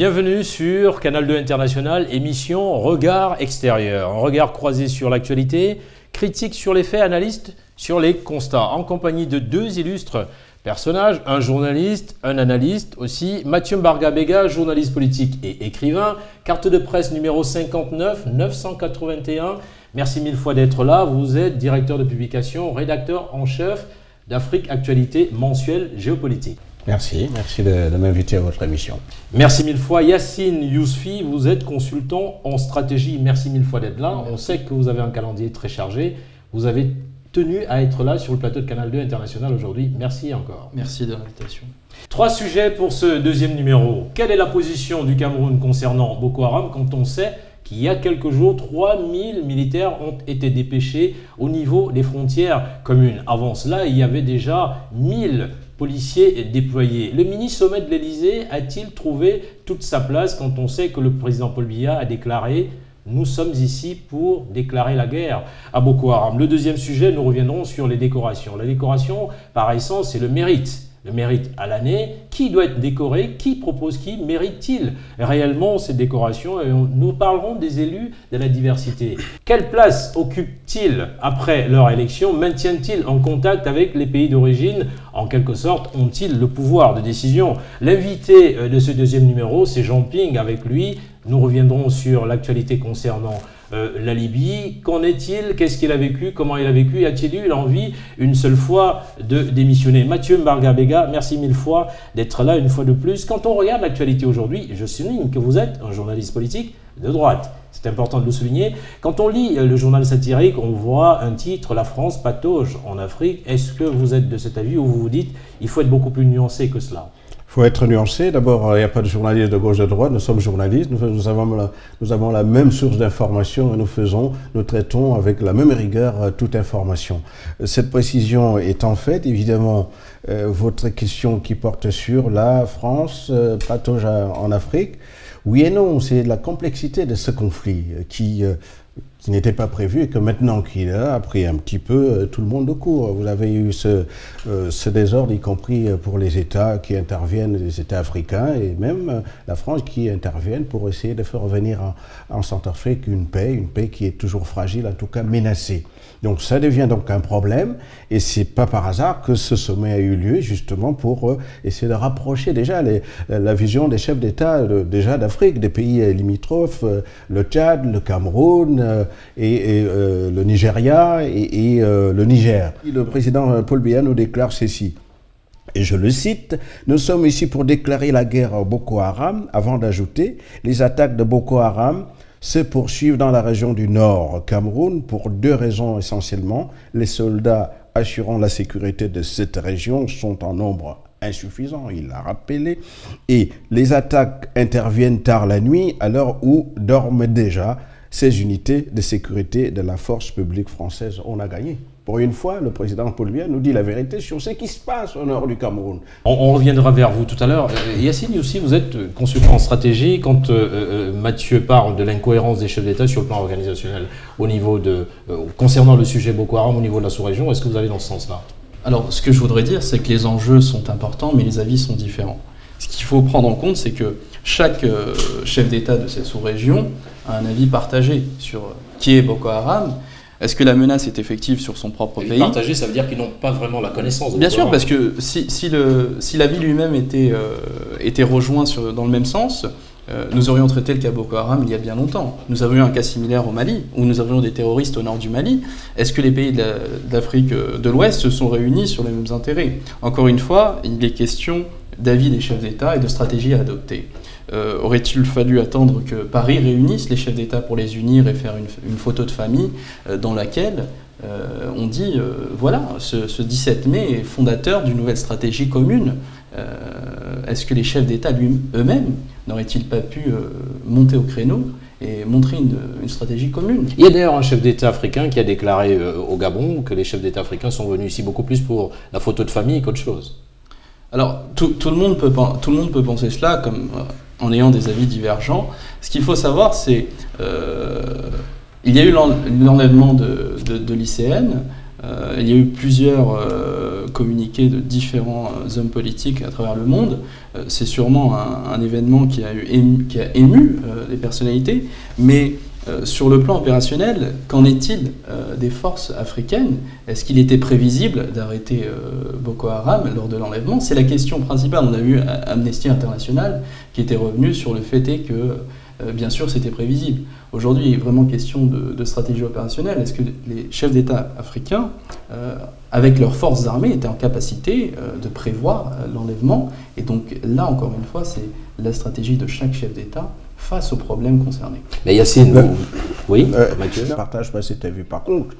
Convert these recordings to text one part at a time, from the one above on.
Bienvenue sur Canal 2 International, émission Regard extérieur. Un regard croisé sur l'actualité, critique sur les faits, analyste sur les constats. En compagnie de deux illustres personnages, un journaliste, un analyste aussi, Mathieu Barga-Bega, journaliste politique et écrivain, carte de presse numéro 59 981. Merci mille fois d'être là. Vous êtes directeur de publication, rédacteur en chef d'Afrique Actualité mensuelle géopolitique. Merci, merci de, m'inviter à votre émission. Merci mille fois. Yacine Yousfi, vous êtes consultant en stratégie. Merci mille fois d'être là. On sait que vous avez un calendrier très chargé. Vous avez tenu à être là sur le plateau de Canal 2 International aujourd'hui. Merci encore. Merci de l'invitation. Trois sujets pour ce deuxième numéro. Quelle est la position du Cameroun concernant Boko Haram quand on sait qu'il y a quelques jours, 3000 militaires ont été dépêchés au niveau des frontières communes? Avant cela, il y avait déjà 1000 policiers déployés. Le mini-sommet de l'Elysée a-t-il trouvé toute sa place quand on sait que le président Paul Biya a déclaré nous sommes ici pour déclarer la guerre à Boko Haram. Le deuxième sujet, nous reviendrons sur les décorations. La décoration, par essence, c'est le mérite le mérite à l'année. Qui doit être décoré? Qui propose qui? Mérite-t-il réellement cette décoration Et nous parlerons des élus de la diversité. Quelle place occupent-ils après leur élection? Maintiennent-ils en contact avec les pays d'origine? En quelque sorte, ont-ils le pouvoir de décision? L'invité euh, de ce deuxième numéro, c'est Jean Ping. Avec lui, nous reviendrons sur l'actualité concernant euh, la Libye. Qu'en est-il? Qu'est-ce qu'il a vécu? Comment il a vécu? A-t-il eu l'envie une seule fois de démissionner? Mathieu Mbarga-Bega, merci mille fois d'être là une fois de plus. Quand on regarde l'actualité aujourd'hui, je souligne que vous êtes un journaliste politique de droite. C'est important de le souligner. Quand on lit euh, le journal satirique, on voit un titre La France patauge en Afrique. Est-ce que vous êtes de cet avis ou vous vous dites il faut être beaucoup plus nuancé que cela? Faut être nuancé. D'abord, il n'y a pas de journaliste de gauche de droite. Nous sommes journalistes. Nous, avons, la, même source d'information et nous faisons, nous traitons avec la même rigueur euh, toute information. Cette précision étant faite, évidemment, euh, votre question qui porte sur la France, euh, patauge en Afrique. Oui et non, c'est la complexité de ce conflit qui qui n'était pas prévu et que maintenant qu'il a pris un petit peu euh, tout le monde au cours. Vous avez eu ce, euh, désordre, y compris euh, pour les États qui interviennent, les États africains et même la France qui interviennent pour essayer de faire revenir en, en Centrafrique une paix, une paix qui est toujours fragile, en tout cas menacée. Donc ça devient donc un problème et c'est pas par hasard que ce sommet a eu lieu justement pour essayer de rapprocher déjà les, la vision des chefs d'État déjà d'Afrique, des pays limitrophes, le Tchad, le Cameroun, et, euh, le Nigeria et, euh, le Niger. Le président Paul Biya nous déclare ceci. Et je le cite, nous sommes ici pour déclarer la guerre à Boko Haram, avant d'ajouter, les attaques de Boko Haram se poursuivent dans la région du Nord, Cameroun, pour deux raisons essentiellement. Les soldats assurant la sécurité de cette région sont en nombre insuffisant, il l'a rappelé, et les attaques interviennent tard la nuit, à l'heure où dorment déjà ces unités de sécurité de la force publique française. On a gagné. Pour une fois, le président Paul Biya nous dit la vérité sur ce qui se passe au nord du Cameroun. On, reviendra vers vous tout à l'heure. Euh, Yacine aussi, vous êtes consultant en stratégie. Quand euh, euh, Mathieu parle de l'incohérence des chefs d'État sur le plan organisationnel au niveau de, concernant le sujet Boko Haram au niveau de la sous-région, est-ce que vous allez dans ce sens-là? Alors, ce que je voudrais dire, c'est que les enjeux sont importants, mais les avis sont différents. Ce qu'il faut prendre en compte, c'est que chaque chef d'État de cette sous-région un avis partagé sur qui est Boko Haram. Est-ce que la menace est effective sur son propre pays Partagé, ça veut dire qu'ils n'ont pas vraiment la connaissance. De Bien sûr, parce que si, si, le, si l'avis lui-même était, euh, était rejoint sur, dans le même sens, euh, nous aurions traité le cas Boko Haram il y a bien longtemps. Nous avions un cas similaire au Mali, où nous avions des terroristes au nord du Mali. Est-ce que les pays d'Afrique euh, de l'Ouest se sont réunis sur les mêmes intérêts? Encore une fois, il est question d'avis des chefs d'État et de stratégies à adopter. Euh, aurait-il fallu attendre que Paris réunisse les chefs d'État pour les unir et faire une, photo de famille euh, dans laquelle euh, on dit, voilà, ce, 17 mai est fondateur d'une nouvelle stratégie commune. Est-ce que les chefs d'État eux-mêmes n'auraient-ils pas pu monter au créneau et montrer une, stratégie commune? Il y a d'ailleurs un chef d'État africain qui a déclaré au Gabon que les chefs d'État africains sont venus ici beaucoup plus pour la photo de famille qu'autre chose. Alors, tout, le monde peut, tout le monde peut penser cela, comme en ayant des avis divergents. Ce qu'il faut savoir, c'est euh, il y a eu l'enlèvement de, de, l'ICN, euh, il y a eu plusieurs euh, communiqués de différents hommes politiques à travers le monde. c'est sûrement un, événement qui a, eu ému, qui a ému les personnalités, mais sur le plan opérationnel, qu'en est-il des forces africaines? Est-ce qu'il était prévisible d'arrêter Boko Haram lors de l'enlèvement? C'est la question principale. On a vu Amnesty International qui était revenu sur le fait que euh, bien sûr, c'était prévisible. Aujourd'hui, il est vraiment question de, stratégie opérationnelle. Est-ce que les chefs d'État africains, euh, avec leurs forces armées, étaient en capacité euh, de prévoir l'enlèvement? Et donc là, encore une fois, c'est la stratégie de chaque chef d'État face aux problèmes concernés. Mais Yacine, vous... oui, Mathieu Je ne partage pas cet avis. Par contre,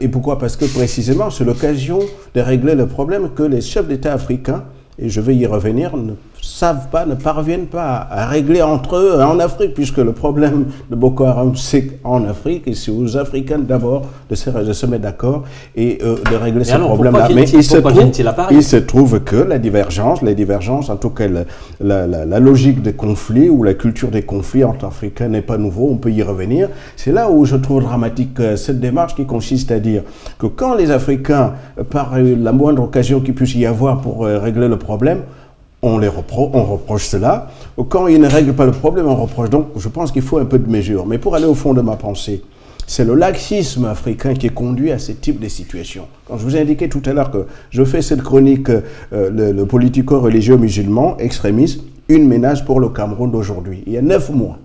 et pourquoi? Parce que précisément, c'est l'occasion de régler le problème que les chefs d'État africains, et je vais y revenir, ne savent pas, ne parviennent pas à régler entre eux en Afrique, puisque le problème de Boko Haram, c'est en Afrique, et c'est aux Africains d'abord de se, de se mettre d'accord et euh, de régler ce problème-là. Mais il se, trouve, il se, trouve, que la divergence, les divergences, en tout cas la, la, logique des conflits ou la culture des conflits entre Africains n'est pas nouveau, on peut y revenir. C'est là où je trouve dramatique euh, cette démarche qui consiste à dire que quand les Africains, par la moindre occasion qu'il puisse y avoir pour euh, régler le problème, on, les on reproche cela. Quand ils ne règlent pas le problème, on reproche. Donc, je pense qu'il faut un peu de mesure. Mais pour aller au fond de ma pensée, c'est le laxisme africain qui conduit à ce type de situation. Quand je vous ai indiqué tout à l'heure que je fais cette chronique, euh, le, politico-religieux musulman extrémiste, une menace pour le Cameroun d'aujourd'hui. Il y a neuf mois.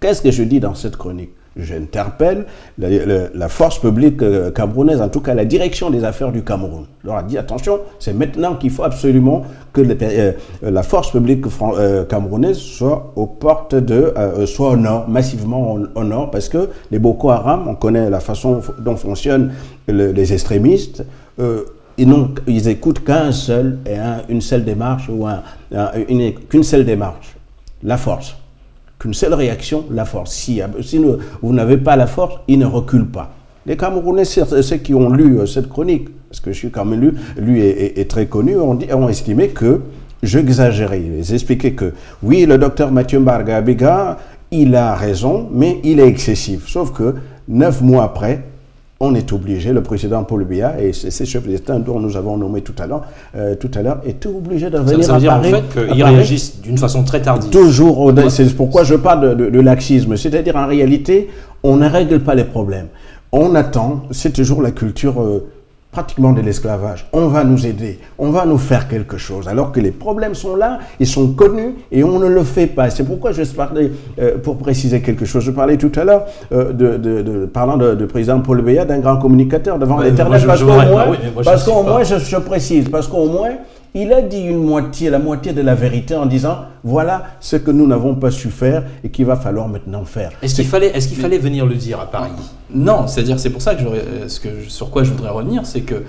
Qu'est-ce que je dis dans cette chronique? J'interpelle la, force publique euh, camerounaise, en tout cas la direction des affaires du Cameroun. Leur ai dit attention, c'est maintenant qu'il faut absolument que euh, la force publique euh, camerounaise soit aux portes de, soit au nord, massivement au, nord, parce que les Boko Haram, on connaît la façon dont fonctionnent les extrémistes. ils, ils écoutent qu'un seul et une seule démarche ou qu'une seule démarche, la force qu'une seule réaction, la force. Si, vous n'avez pas la force, il ne recule pas. Les Camerounais, ceux qui ont lu euh, cette chronique, parce que je suis quand même lu, lui est, très connu, ont, dit, estimé que j'exagérais. Ils expliquaient que oui, le docteur Mathieu Mbarga il a raison, mais il est excessif. Sauf que neuf mois après, on est obligé, le président Paul Biya et ses chefs d'État dont nous avons nommé tout à l'heure, euh, tout à l'heure, est obligé de venir ça, veut dire en fait qu'ils réagissent d'une façon très tardive. Toujours, c'est pourquoi je parle de, de laxisme, c'est-à-dire en réalité, on ne règle pas les problèmes. On attend, c'est toujours la culture euh, pratiquement de l'esclavage. On va nous aider, on va nous faire quelque chose, alors que les problèmes sont là, ils sont connus et on ne le fait pas. C'est pourquoi je parlais, euh, pour préciser quelque chose, je parlais tout à l'heure, euh, de, parlant de, président Paul Béat, d'un grand communicateur devant l'éternel, parce qu'au moins, parce qu'au moins je précise, parce qu'au moins, il a dit une moitié, la moitié de la vérité en disant voilà ce que nous n'avons pas su faire et qu'il va falloir maintenant faire. Est-ce qu'il fallait, est qu'il fallait venir le dire à Paris? Non, c'est-à-dire c'est pour ça que, euh, ce que sur quoi je voudrais revenir, c'est que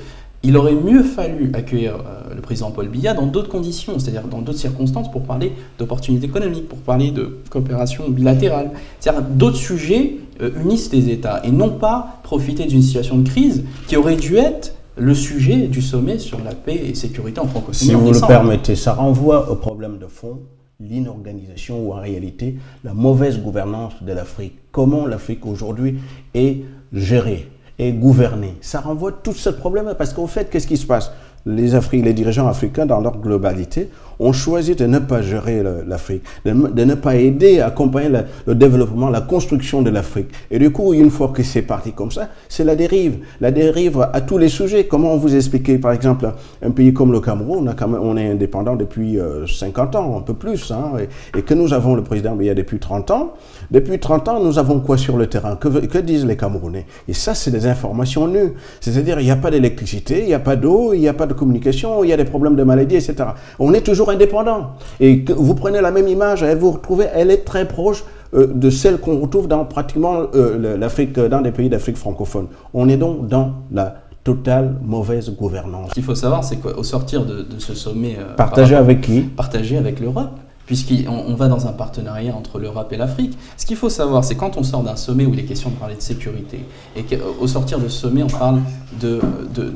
il aurait mieux fallu accueillir euh, le président Paul Biya dans d'autres conditions, c'est-à-dire dans d'autres circonstances, pour parler d'opportunités économiques, pour parler de coopération bilatérale. C'est-à-dire d'autres sujets euh, unissent les États et non pas profiter d'une situation de crise qui aurait dû être le sujet du sommet sur la paix et sécurité en francophonie. Si vous le permettez, ça renvoie au problème de fond, l'inorganisation ou en réalité la mauvaise gouvernance de l'Afrique. Comment l'Afrique aujourd'hui est gérée, est gouvernée. Ça renvoie tout ce problème parce qu'au fait, qu'est-ce qui se passe? Les, Afrique, les dirigeants africains, dans leur globalité, ont choisi de ne pas gérer l'Afrique, de, ne pas aider accompagner le, développement, la construction de l'Afrique. Et du coup, une fois que c'est parti comme ça, c'est la dérive. La dérive à tous les sujets. Comment vous expliquer, par exemple, un pays comme le Cameroun, on, est indépendant depuis 50 euh, ans, un peu plus, hein, et, que nous avons le président il y a depuis 30 ans. Depuis 30 ans, nous avons quoi sur le terrain? Que, que disent les Camerounais? Et ça, c'est des informations nues. C'est-à-dire, il n'y a pas d'électricité, il n'y a pas d'eau, il n'y a pas de communication, il y a des problèmes de maladie, etc. On est toujours indépendant. Et que vous prenez la même image, elle, vous retrouvez, elle est très proche euh, de celle qu'on retrouve dans pratiquement euh, l'Afrique, dans des pays d'Afrique francophone. On est donc dans la totale mauvaise gouvernance. Ce qu'il faut savoir, c'est qu'au sortir de, ce sommet... Euh, partagé avec qui? Partagé avec l'Europe puisqu'on va dans un partenariat entre l'Europe et l'Afrique. Ce qu'il faut savoir, c'est quand on sort d'un sommet où il est question de parler de sécurité, et qu'au sortir de ce sommet, on parle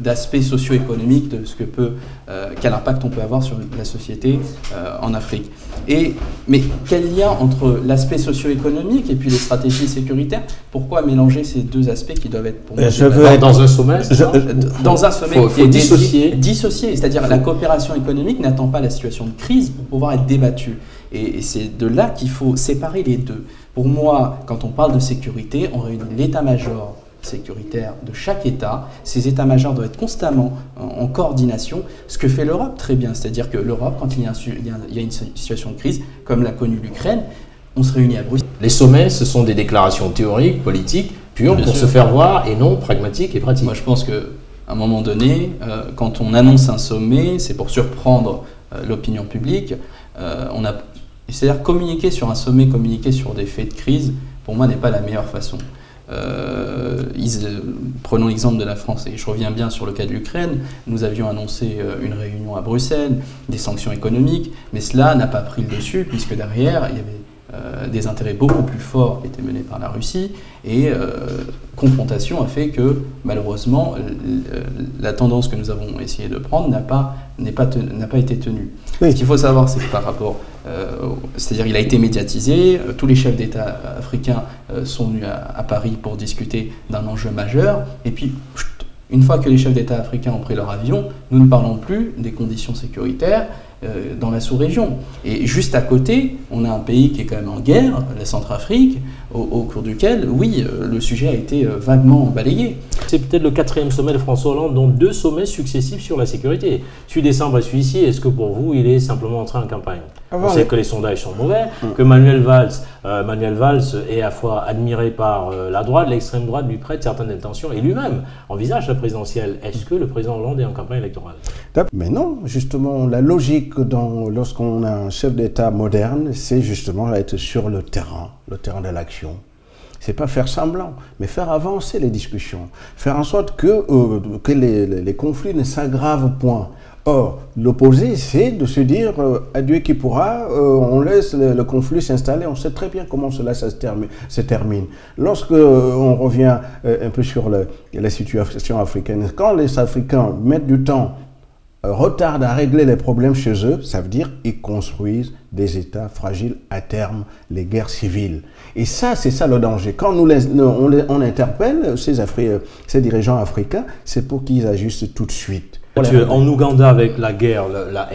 d'aspects de, socio-économiques, de ce que peut, euh, quel impact on peut avoir sur la société euh, en Afrique. Et, mais quel lien entre l'aspect socio-économique et puis les stratégies sécuritaires? Pourquoi mélanger ces deux aspects qui doivent être pour moi je veux dans un sommet Dans un sommet qui est dissocié. dissocié, c'est-à-dire la coopération économique n'attend pas la situation de crise pour pouvoir être débattue. Et, c'est de là qu'il faut séparer les deux. Pour moi, quand on parle de sécurité, on réunit l'état-major sécuritaire de chaque État. Ces états-majors doivent être constamment en, coordination, ce que fait l'Europe très bien. C'est-à-dire que l'Europe, quand il y, a il y, a une situation de crise, comme l'a connue l'Ukraine, on se réunit à Bruxelles. Les sommets, ce sont des déclarations théoriques, politiques, pures, pour se faire voir, et non pragmatiques et pratiques. Moi, je pense qu'à un moment donné, euh, quand on annonce un sommet, c'est pour surprendre euh, l'opinion publique. Euh, on a c'est-à-dire communiquer sur un sommet, communiquer sur des faits de crise, pour moi, n'est pas la meilleure façon. Euh, prenons l'exemple de la France, et je reviens bien sur le cas de l'Ukraine. Nous avions annoncé euh, une réunion à Bruxelles, des sanctions économiques, mais cela n'a pas pris le dessus, puisque derrière, il y avait euh, des intérêts beaucoup plus forts qui étaient menés par la Russie, et confrontation a fait que malheureusement la tendance que nous avons essayé de prendre n'a pas, pas, pas été tenue. Ce qu'il faut savoir, c'est que par rapport c'est-à-dire il a été médiatisé, euh, tous les chefs d'État africains euh, sont venus à, Paris pour discuter d'un enjeu majeur, et puis une fois que les chefs d'État africains ont pris leur avion, nous ne parlons plus des conditions sécuritaires dans la sous-région. Et juste à côté, on a un pays qui est quand même en guerre, la Centrafrique, au, cours duquel, oui, euh, le sujet a été euh, vaguement balayé. C'est peut-être le quatrième sommet de François Hollande, dont deux sommets successifs sur la sécurité. Celui décembre et celui-ci, est-ce que pour vous, il est simplement entré en campagne? Ah, On sait que les sondages sont mauvais, hum. que Manuel Valls, euh, Manuel Valls est à la fois admiré par la droite, l'extrême droite lui prête certaines intentions, et lui-même envisage la présidentielle. Est-ce que le président Hollande est en campagne électorale? Mais non, justement, la logique lorsqu'on a un chef d'État moderne, c'est justement être sur le terrain le terrain de l'action. C'est pas faire semblant, mais faire avancer les discussions, faire en sorte que, euh, que les, conflits ne s'aggravent point. Or, l'opposé, c'est de se dire, euh, adieu qui pourra, euh, on laisse le, conflit s'installer, on sait très bien comment cela se termine. Se. Lorsque on revient un peu sur la situation africaine, quand les Africains mettent du temps retardent à régler les problèmes chez eux, ça veut dire qu'ils construisent des États fragiles à terme, les guerres civiles. Et ça, c'est ça le danger. Quand nous on, interpelle ces, ces dirigeants africains, c'est pour qu'ils agissent tout de suite. En Ouganda, avec la guerre, la,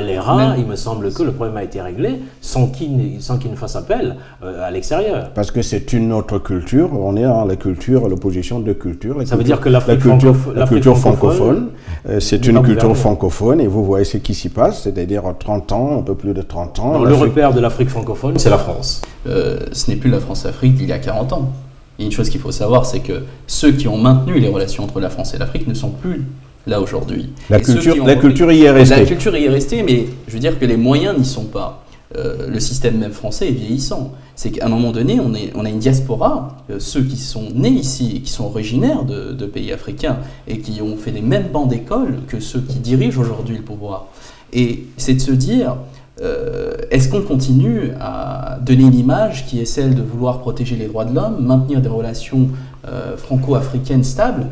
LRA, il me semble que le problème a été réglé sans qu'il ne fasse appel euh, à l'extérieur. Parce que c'est une autre culture. On est dans la culture, l'opposition de culture. Ça veut dire que l'Afrique la culture francophone, euh, c'est une culture francophone et vous voyez ce qui s'y passe, c'est-à-dire 30 ans, un peu plus de 30 ans. le repère de l'Afrique francophone, c'est la France. Euh, ce n'est plus la France-Afrique d'il y a 40 ans. Et une chose qu'il faut savoir, c'est que ceux qui ont maintenu les relations entre la France et l'Afrique ne sont plus là aujourd'hui. La, culture, la culture y est restée. La culture y est restée, mais je veux dire que les moyens n'y sont pas. Euh, le système même français est vieillissant. C'est qu'à un moment donné, on, est, on a une diaspora, euh, ceux qui sont nés ici et qui sont originaires de, pays africains et qui ont fait les mêmes bancs d'école que ceux qui dirigent aujourd'hui le pouvoir. Et c'est de se dire, euh, est-ce qu'on continue à donner une image qui est celle de vouloir protéger les droits de l'homme, maintenir des relations franco-africaines stables,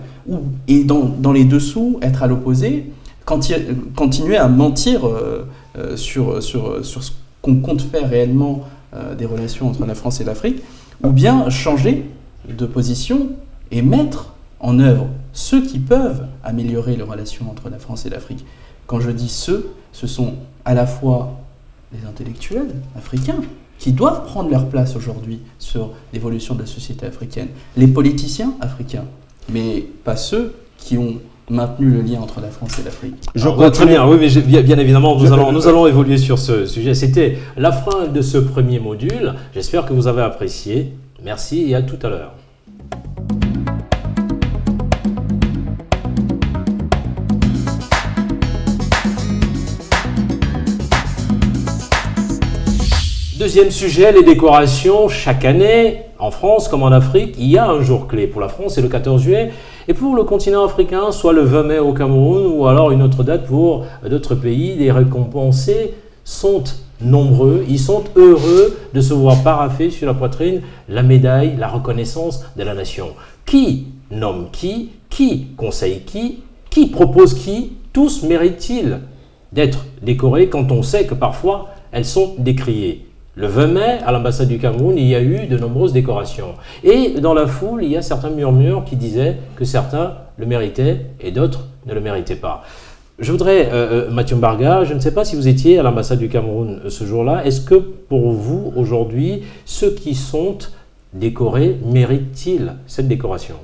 et dans, les dessous, être à l'opposé, continuer à mentir euh, euh, sur, sur, sur ce qu'on compte faire réellement euh, des relations entre la France et l'Afrique, ou bien changer de position et mettre en œuvre ceux qui peuvent améliorer les relations entre la France et l'Afrique. Quand je dis ceux, ce sont à la fois les intellectuels africains, qui doivent prendre leur place aujourd'hui sur l'évolution de la société africaine, les politiciens africains, mais pas ceux qui ont maintenu le lien entre la France et l'Afrique. Je très bien, oui, mais bien, évidemment, nous allons, nous allons évoluer sur ce sujet. C'était la fin de ce premier module. J'espère que vous avez apprécié. Merci et à tout à l'heure. Deuxième sujet, les décorations. Chaque année, en France comme en Afrique, il y a un jour clé. Pour la France, c'est le 14 juillet. Et pour le continent africain, soit le 20 mai au Cameroun ou alors une autre date pour d'autres pays. Les récompensés sont nombreux, ils sont heureux de se voir paraffer sur la poitrine la médaille, la reconnaissance de la nation. Qui nomme qui? Qui conseille qui? Qui propose qui? Tous méritent-ils d'être décorés quand on sait que parfois elles sont décriées le 20 mai, à l'ambassade du Cameroun, il y a eu de nombreuses décorations. Et dans la foule, il y a certains murmures qui disaient que certains le méritaient et d'autres ne le méritaient pas. Je voudrais, euh, euh, Mathieu Mbarga, je ne sais pas si vous étiez à l'ambassade du Cameroun euh, ce jour-là. Est-ce que pour vous, aujourd'hui, ceux qui sont décorés méritent-ils cette décoration?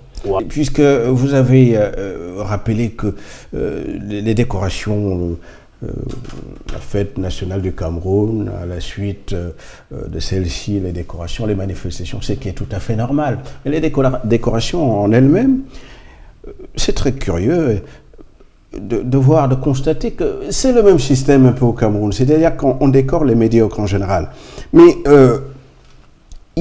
Puisque vous avez rappelé que les décorations la fête nationale du Cameroun, à la suite euh, de celle-ci, les décorations, les manifestations, c'est qui est tout à fait normal. Mais les décorations en elles-mêmes, euh, c'est très curieux de, voir, de constater que c'est le même système un peu au Cameroun. C'est-à-dire qu'on décore les médiocres en général. Mais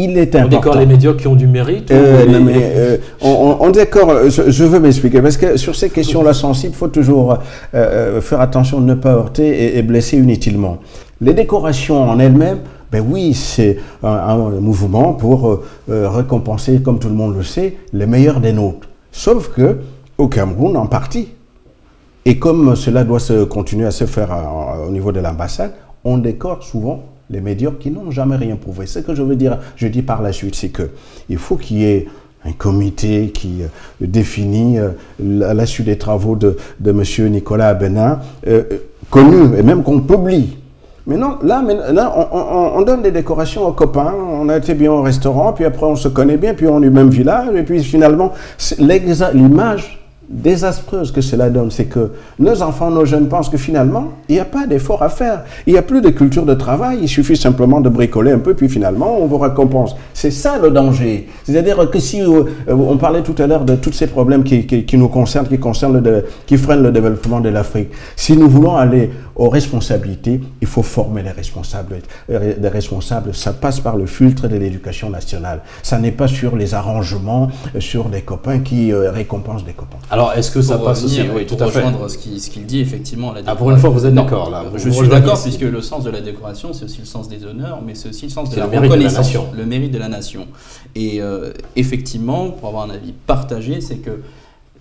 il est important. On décore les médias qui ont du mérite euh, euh, on, décore, je, veux m'expliquer, parce que sur ces questions-là sensibles, il faut toujours euh, faire attention de ne pas heurter et, blesser inutilement. Les décorations en elles-mêmes, ben oui, c'est un, mouvement pour récompenser, comme tout le monde le sait, les meilleurs des nôtres. Sauf que, au Cameroun, en partie, et comme cela doit se continuer à se faire au niveau de l'ambassade, on décore souvent les médiocres qui n'ont jamais rien prouvé. Ce que je veux dire, je dis par la suite, c'est que il faut qu'il y ait un comité qui euh, définit, euh, à la suite des travaux de, M. Nicolas Abenin, euh, connu et même qu'on publie. Mais non, là, on, on, donne des décorations aux copains, on a été bien au restaurant, puis après on se connaît bien, puis on est du même village, et puis finalement, l'image désastreuse que cela donne, c'est que nos enfants, nos jeunes pensent que finalement, il n'y a pas d'effort à faire. Il n'y a plus de culture de travail, il suffit simplement de bricoler un peu, puis finalement, on vous récompense. C'est ça le danger. C'est-à-dire que si euh, on parlait tout à l'heure de tous ces problèmes qui, qui, nous concernent, qui, concernent le, qui freinent le développement de l'Afrique, si nous voulons aller aux responsabilités, il faut former les responsables. Les responsables, ça passe par le filtre de l'éducation nationale. Ça n'est pas sur les arrangements, sur des copains qui euh, récompensent des copains. Alors, est-ce que ça passe aussi oui, tout à fait. rejoindre ce qu'il dit, effectivement, la ah, pour une fois, vous êtes d'accord là. Je suis d'accord, puisque le sens de la décoration, c'est aussi le sens des honneurs, mais c'est aussi le sens de la reconnaissance, le mérite de la nation. Et euh, effectivement, pour avoir un avis partagé, c'est que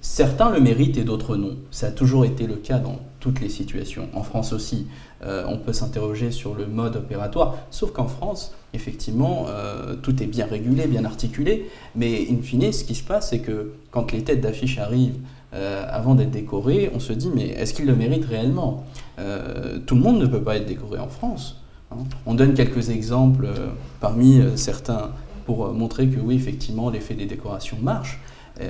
certains le méritent et d'autres non. Ça a toujours été le cas dans toutes les situations. En France aussi, euh, on peut s'interroger sur le mode opératoire, sauf qu'en France, effectivement, euh, tout est bien régulé, bien articulé, mais in fine, ce qui se passe, c'est que quand les têtes d'affiche arrivent euh, avant d'être décorées, on se dit, mais est-ce qu'ils le méritent réellement? Tout le monde ne peut pas être décoré en France. Hein. On donne quelques exemples parmi certains pour montrer que oui, effectivement, l'effet des décorations marche,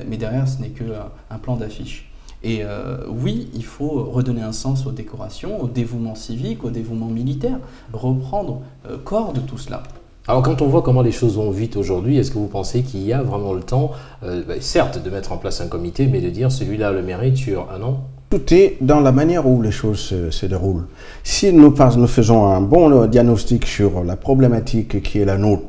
mais derrière, ce n'est qu'un plan d'affiche. Et euh, oui, il faut redonner un sens aux décorations, au dévouement civique, au dévouement militaire, reprendre euh, corps de tout cela. Alors quand on voit comment les choses vont vite aujourd'hui, est-ce que vous pensez qu'il y a vraiment le temps, euh, bah, certes, de mettre en place un comité, mais de dire celui-là le mérite sur un an? Tout est dans la manière où les choses se, déroulent. Si nous, nous faisons un bon diagnostic sur la problématique qui est la nôtre,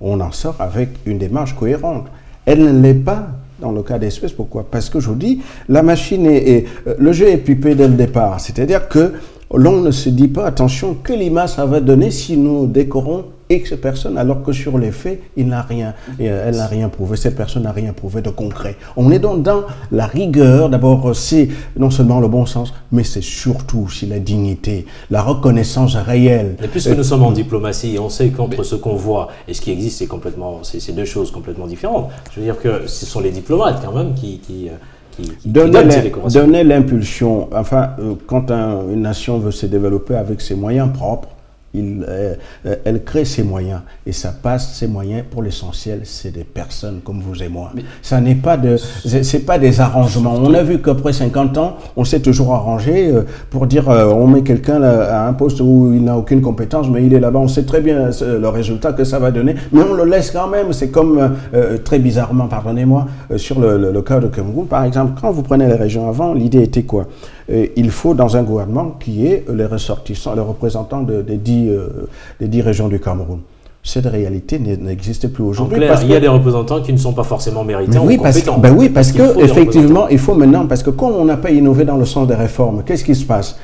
on en sort avec une démarche cohérente. Elle ne l'est pas dans le cas d'espèce. Pourquoi? Parce que je dis, la machine est, euh, le jeu est pipé dès le départ. C'est-à-dire que l'on ne se dit pas, attention, que l'image ça va donner si nous décorons X personne, alors que sur les faits, il n'a rien, euh, elle n'a rien prouvé, cette personne n'a rien prouvé de concret. On est donc dans la rigueur, d'abord c'est non seulement le bon sens, mais c'est surtout aussi la dignité, la reconnaissance réelle. Et puisque nous sommes en diplomatie, on sait qu'entre ce qu'on voit et ce qui existe, c'est complètement, c'est deux choses complètement différentes. Je veux dire que ce sont les diplomates quand même qui, qui qui, donner l'impulsion, enfin, euh, quand une nation veut se développer avec ses moyens propres, euh, euh, elle crée ses moyens et ça passe. Ses moyens pour l'essentiel c'est des personnes comme vous et moi. Ça n'est pas de c'est pas des arrangements. On a vu qu'après 50 ans on s'est toujours arrangé euh, pour dire on met quelqu'un à un poste où il n'a aucune compétence mais il est là-bas. On sait très bien le résultat que ça va donner mais on le laisse quand même. C'est comme très bizarrement pardonnez-moi sur le, le, cas de Cameroun par exemple. Quand vous prenez les régions avant l'idée était quoi? Il faut dans un gouvernement qui est les ressortissants les représentants de, des dix euh, des dix régions du Cameroun cette réalité n'existe plus aujourd'hui. il y a des représentants qui ne sont pas forcément mérités oui, parce que, ben oui, parce que effectivement, il faut maintenant, parce que comme on n'a pas innové dans le sens des réformes, qu'est-ce qui se passe?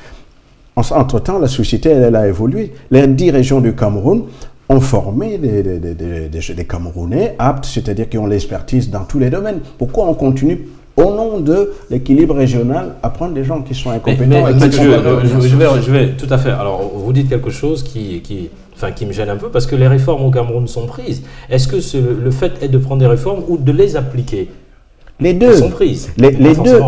Entre-temps, la société, elle, a évolué. Les dix régions du Cameroun ont formé des, Camerounais aptes, c'est-à-dire qui ont l'expertise dans tous les domaines. Pourquoi on continue au nom de l'équilibre régional, à prendre des gens qui sont incompétents. Mais, je, vais, je, vais, tout à fait. Alors, vous dites quelque chose qui, qui, enfin, qui me gêne un peu parce que les réformes au Cameroun sont prises. Est-ce que le fait est de prendre des réformes ou de les appliquer? Les deux, sont prises. Les, deux,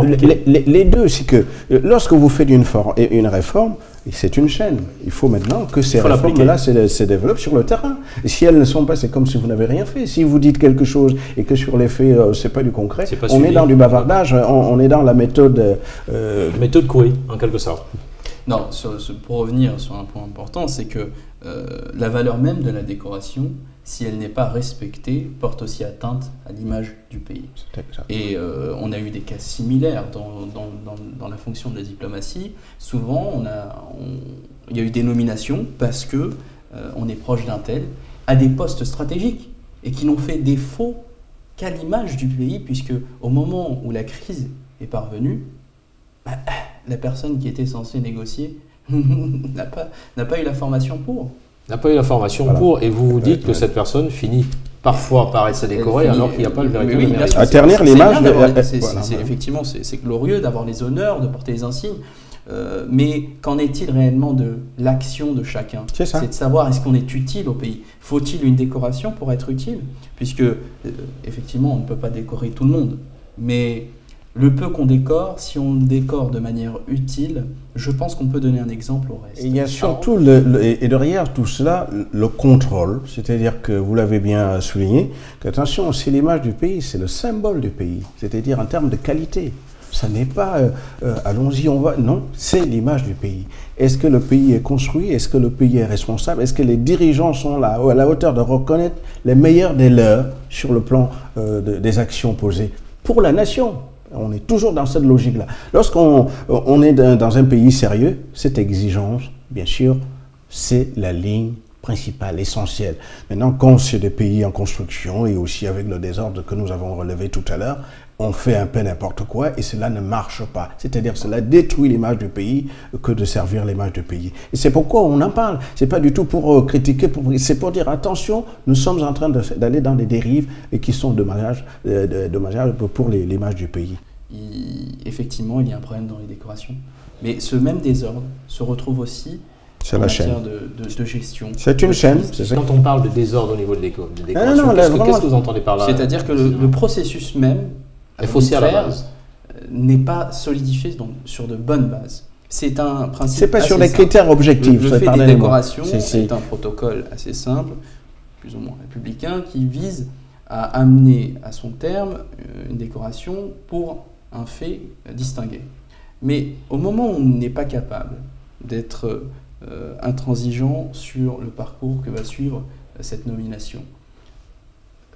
les, deux, c'est que euh, lorsque vous faites une, une réforme, c'est une chaîne. Il faut maintenant que ces réformes-là se, développent sur le terrain. Et si elles ne sont pas, c'est comme si vous n'avez rien fait. Si vous dites quelque chose et que sur les faits, euh, c'est pas du concret, on est dans du bavardage, on, est dans la méthode... Euh, méthode Coué, en quelque sorte. Non, pour revenir sur un point important, c'est que la valeur même de la décoration, si elle n'est pas respectée, porte aussi atteinte à l'image du pays. Et euh, on a eu des cas similaires dans, dans, la fonction de la diplomatie. Souvent, on a, il y a eu des nominations parce que euh, on est proche d'un tel à des postes stratégiques et qui n'ont fait défaut qu'à l'image du pays, puisque au moment où la crise est parvenue, bah, la personne qui était censée négocier n'a pas, pas eu la formation pour n'a pas eu la formation pour, et vous vous dites que cette personne finit parfois par être décorée alors qu'il n'y a pas le véritable oui, À ternir l'image. Effectivement, c'est glorieux d'avoir les honneurs, de porter les insignes. Euh, mais qu'en est-il réellement de l'action de chacun? C'est de savoir est-ce qu'on est utile au pays? Faut-il une décoration pour être utile? Puisque, euh, effectivement, on ne peut pas décorer tout le monde. Mais le peu qu'on décore, si on le décore de manière utile, je pense qu'on peut donner un exemple au reste. il y a surtout, le, et derrière tout cela, le contrôle, c'est-à-dire que vous l'avez bien souligné, qu'attention, c'est l'image du pays, c'est le symbole du pays, c'est-à-dire en termes de qualité. Ça n'est pas euh, euh, allons-y, on va. Non, c'est l'image du pays. Est-ce que le pays est construit? Est-ce que le pays est responsable? Est-ce que les dirigeants sont là à la hauteur de reconnaître les meilleurs des leurs sur le plan euh, des actions posées pour la nation? On est toujours dans cette logique-là. Lorsqu'on on est dans un pays sérieux, cette exigence, bien sûr, c'est la ligne principale, essentielle. Maintenant, quand c'est des pays en construction et aussi avec le désordre que nous avons relevé tout à l'heure, on fait un peu n'importe quoi et cela ne marche pas. C'est-à-dire cela détruit l'image du pays que de servir l'image du pays. Et c'est pourquoi on en parle. C'est pas du tout pour euh, critiquer, pour, c'est pour dire attention, nous sommes en train d'aller dans des dérives et qui sont dommageables, euh, dommageables pour l'image du pays. effectivement, il y a un problème dans les décorations. Mais ce même désordre se retrouve aussi en la matière de, de, gestion. C'est une chaîne. Quand on parle de désordre au niveau de, décoration, qu'est-ce que, vous entendez par là C'est-à-dire que le, processus même Euh, n'est pas solidifié donc, sur de bonnes bases. C'est un principe. C'est pas sur des critères objectifs. Le, fait des décorations, c'est un protocole assez simple, plus ou moins républicain, qui vise à amener à son terme euh, une décoration pour un fait distingué. Mais au moment où on n'est pas capable d'être euh, intransigeant sur le parcours que va suivre cette nomination,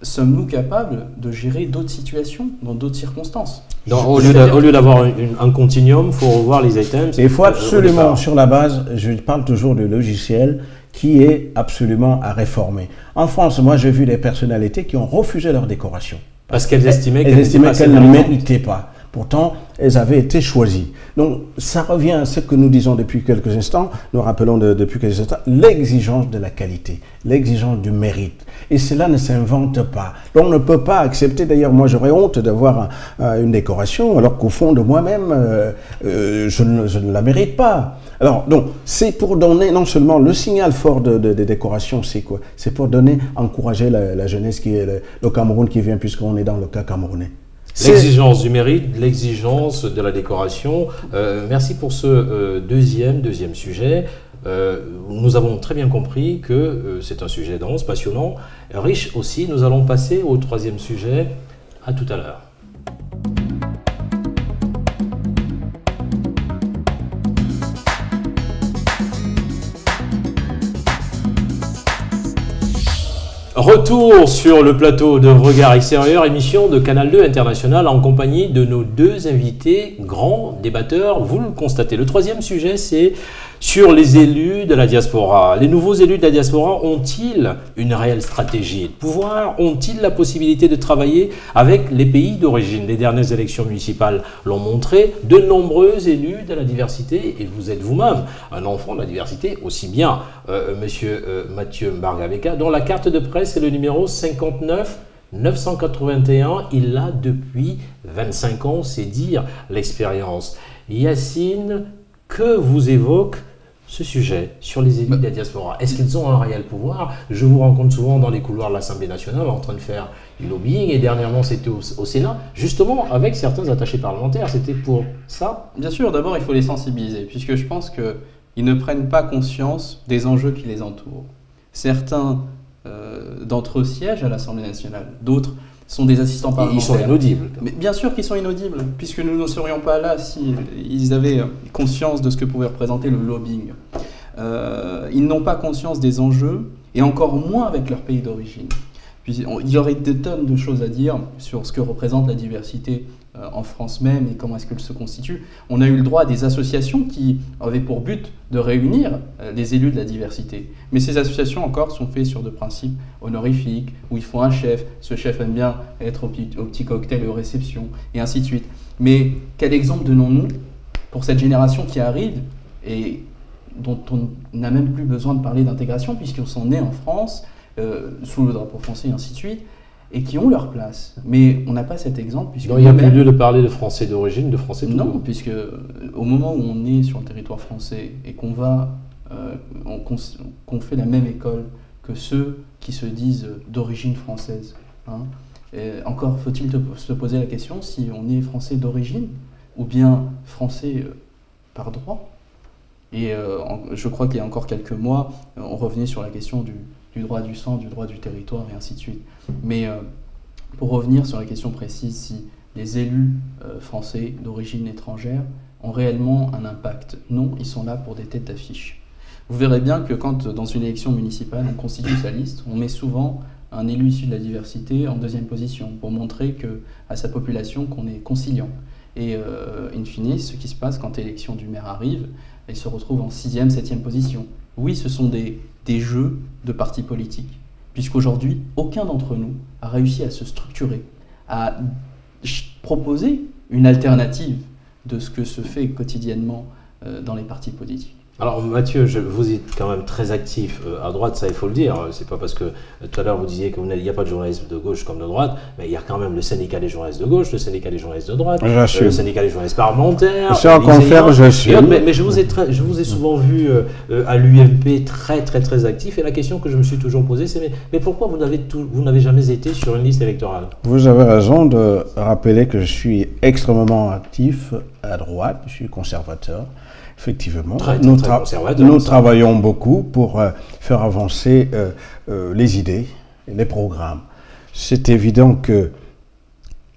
sommes-nous capables de gérer d'autres situations dans d'autres circonstances? Au lieu d'avoir un continuum, il faut revoir les items. Il faut absolument, sur la base, je parle toujours du logiciel, qui est absolument à réformer. En France, moi j'ai vu des personnalités qui ont refusé leur décoration. Parce qu'elles estimaient qu'elles ne méritaient pas. Pourtant, elles avaient été choisies. Donc, ça revient à ce que nous disons depuis quelques instants, nous rappelons depuis quelques instants, l'exigence de la qualité, l'exigence du mérite. Et cela ne s'invente pas. On ne peut pas accepter, d'ailleurs, moi j'aurais honte d'avoir une décoration, alors qu'au fond de moi-même, euh, euh, je, ne, la mérite pas. Alors, donc, c'est pour donner non seulement le signal fort de, de, décoration, c'est quoi? C'est pour donner, encourager la, jeunesse qui est le Cameroun qui vient, puisqu'on est dans le cas camerounais. L'exigence du mérite, l'exigence de la décoration. Euh, merci pour ce euh, deuxième, deuxième sujet. Euh, nous avons très bien compris que c'est un sujet dense, passionnant, riche aussi. Nous allons passer au troisième sujet. À tout à l'heure. Retour sur le plateau de Regard Extérieur, émission de Canal 2 International en compagnie de nos deux invités, grands débatteurs, vous le constatez. Le troisième sujet, c'est sur les élus de la diaspora. Les nouveaux élus de la diaspora ont-ils une réelle stratégie de pouvoir? Ont-ils la possibilité de travailler avec les pays d'origine? Les dernières élections municipales l'ont montré. De nombreux élus de la diversité, et vous êtes vous-même un enfant de la diversité, aussi bien euh, monsieur euh, Mathieu Mbargaveka, dont la carte de presse est le numéro 59 981, il l'a depuis 25 ans, c'est dire l'expérience. Yacine, que vous évoque ce sujet sur les élus de la diaspora Est-ce qu'ils ont un réel pouvoir? Je vous rencontre souvent dans les couloirs de l'Assemblée nationale en train de faire du lobbying et dernièrement c'était au, Sénat, justement avec certains attachés parlementaires. C'était pour ça Bien sûr, d'abord il faut les sensibiliser puisque je pense qu'ils ne prennent pas conscience des enjeux qui les entourent. Certains euh, d'entre eux siègent à l'Assemblée nationale, d'autres sont des assistants parlementaires. Ils sont inaudibles. Mais bien sûr qu'ils sont inaudibles, puisque nous ne serions pas là s'ils avaient conscience de ce que pouvait représenter le lobbying. Euh, ils n'ont pas conscience des enjeux, et encore moins avec leur pays d'origine. Il y aurait des tonnes de choses à dire sur ce que représente la diversité en France même et comment est-ce qu'elle se constitue. On a eu le droit à des associations qui avaient pour but de réunir euh, les élus de la diversité. Mais ces associations encore sont faites sur des principes honorifiques, où il faut un chef, ce chef aime bien être au petit, cocktail et aux réceptions, et ainsi de suite. Mais quel exemple donnons-nous pour cette génération qui arrive et dont on n'a même plus besoin de parler d'intégration puisqu'ils sont nés en France, euh, sous le drapeau français et ainsi de suite et qui ont leur place. Mais on n'a pas cet exemple. Puisque il n'y a plus lieu de parler de français d'origine, de français tout Non, puisque euh, au moment où on est sur le territoire français et qu'on va, euh, qu'on fait la même école que ceux qui se disent d'origine française, hein, encore faut-il se poser la question si on est français d'origine ou bien français euh, par droit. Et je crois qu'il y a encore quelques mois, on revenait sur la question du, du droit du sang, du droit du territoire et ainsi de suite. Mais euh, pour revenir sur la question précise, si les élus euh, français d'origine étrangère ont réellement un impact, non, ils sont là pour des têtes d'affiche. Vous verrez bien que quand dans une élection municipale on constitue sa liste, on met souvent un élu issu de la diversité en deuxième position pour montrer que, à sa population qu'on est conciliant. Et euh, in fine, ce qui se passe quand l'élection du maire arrive, elle se retrouve en sixième, septième position. Oui, ce sont des des jeux de partis politiques. Puisqu'aujourd'hui, aucun d'entre nous a réussi à se structurer, à proposer une alternative de ce que se fait quotidiennement euh, dans les partis politiques. Alors Mathieu, je, vous êtes quand même très actif euh, à droite, ça il faut le dire. C'est pas parce que euh, tout à l'heure vous disiez qu'il n'y a pas de journalisme de gauche comme de droite, mais il y a quand même le syndicat des journalistes de gauche, le syndicat des journalistes de droite, euh, le syndicat des journalistes parlementaires. Confère, je Mais, mais, je, vous ai je vous ai souvent vu à l'UMP très très très actif et la question que je me suis toujours posée c'est mais, mais, pourquoi vous n'avez, vous n'avez jamais été sur une liste électorale? Vous avez raison de rappeler que je suis extrêmement actif à droite, je suis conservateur. Effectivement, nous, travaillons beaucoup pour euh, faire avancer euh, euh, les idées, les programmes. C'est évident que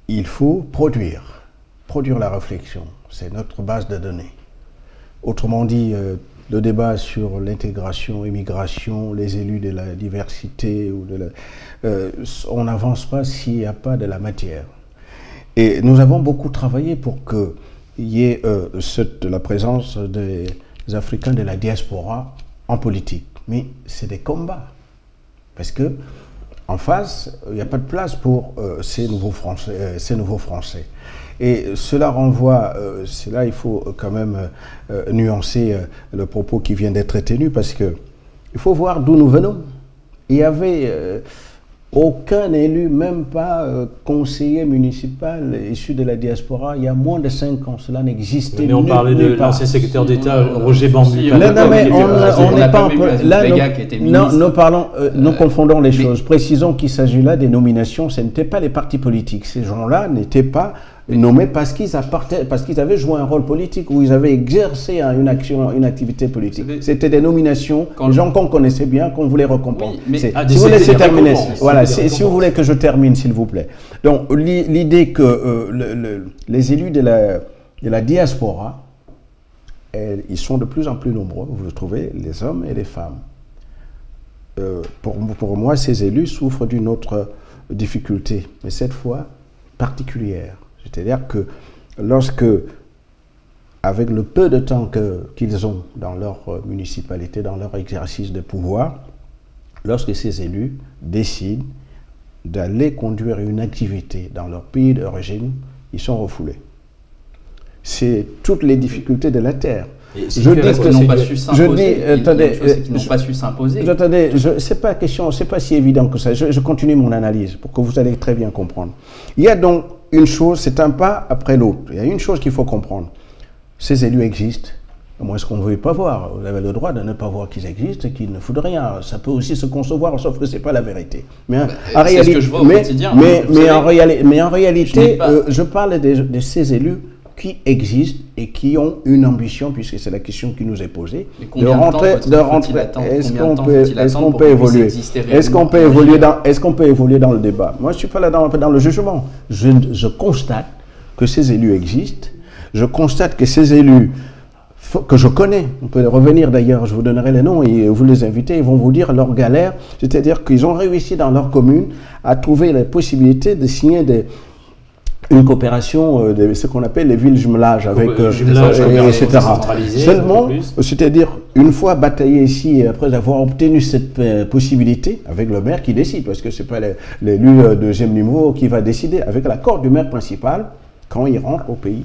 il faut produire, produire la réflexion. C'est notre base de données. Autrement dit, le débat sur l'intégration, immigration, les élus de la diversité, ou de on n'avance pas s'il n'y a pas de la matière. Et nous avons beaucoup travaillé pour que il y ait euh, la présence des Africains de la diaspora en politique. Mais c'est des combats. Parce que en face, il n'y a pas de place pour euh, ces, nouveaux Français, euh, ces nouveaux Français. Et cela renvoie, c'est là il faut quand même nuancer le propos qui vient d'être tenu, parce que il faut voir d'où nous venons. Il y avait aucun élu, même pas euh, conseiller municipal issu de la diaspora, il y a moins de 5 ans, cela n'existait pas. Mais on parlait de l'ancien secrétaire d'État, Roger Bambi. Non, mais on n'est pas Là, nous, nous, parlons, euh, nous euh, confondons les choses. Précisons qu'il s'agit là des nominations, ce n'étaient pas les partis politiques. Ces gens-là n'étaient pas nommés parce qu'ils parce qu'ils avaient joué un rôle politique ou ils avaient exercé une action, une activité politique. C'était des nominations, des gens qu'on connaissait bien, qu'on voulait récompenser. Si vous voulez terminer, voilà, si vous voulez que je termine, s'il vous plaît. Donc l'idée que euh, les élus de la, de la diaspora, ils sont de plus en plus nombreux, vous le trouvez, les hommes et les femmes. Euh, pour, pour moi, ces élus souffrent d'une autre difficulté, mais cette fois particulière. C'est-à-dire que lorsque avec le peu de temps qu'ils ont dans leur euh, municipalité, dans leur exercice de pouvoir, lorsque ces élus décident d'aller conduire une activité dans leur pays d'origine, ils sont refoulés. C'est toutes les difficultés de la terre. je dis qu'ils n'ont pas su s'imposer. Attendez, ils n'ont pas su s'imposer. Attendez, c'est pas question, c'est pas si évident que ça. Je, continue mon analyse pour que vous allez très bien comprendre. Il y a donc une chose, c'est un pas après l'autre. Il y a une chose qu'il faut comprendre. Ces élus existent. Moi, ce qu'on ne veut pas voir, vous avez le droit de ne pas voir qu'ils existent et qu'ils ne foutent rien. Ça peut aussi se concevoir, sauf que ce n'est pas la vérité. Mais en, réalité, mais, mais, en réalité, mais en réalité, je parle de ces élus qui existent et qui ont une ambition, puisque c'est la question qui nous est posée, de rentrer, de rentrer. Est-ce qu'on peut, est-ce qu'on peut évoluer Est-ce qu'on peut évoluer dans, est-ce qu'on peut évoluer dans le débat Moi, je suis pas là dans, dans le jugement. Je, je, constate que ces élus existent. Je constate que ces élus que je connais, on peut revenir d'ailleurs, je vous donnerai les noms et vous les invitez, ils vont vous dire leur galère, c'est-à-dire qu'ils ont réussi dans leur commune à trouver la possibilité de signer des, une coopération euh, de ce qu'on appelle les villes jumelages avec euh, euh, etc. Seulement, c'est-à-dire une fois bataillé ici après avoir obtenu cette possibilité avec le maire qui décide parce que c'est pas l'élu deuxième niveau qui va décider avec l'accord du maire principal quand il rentre au pays.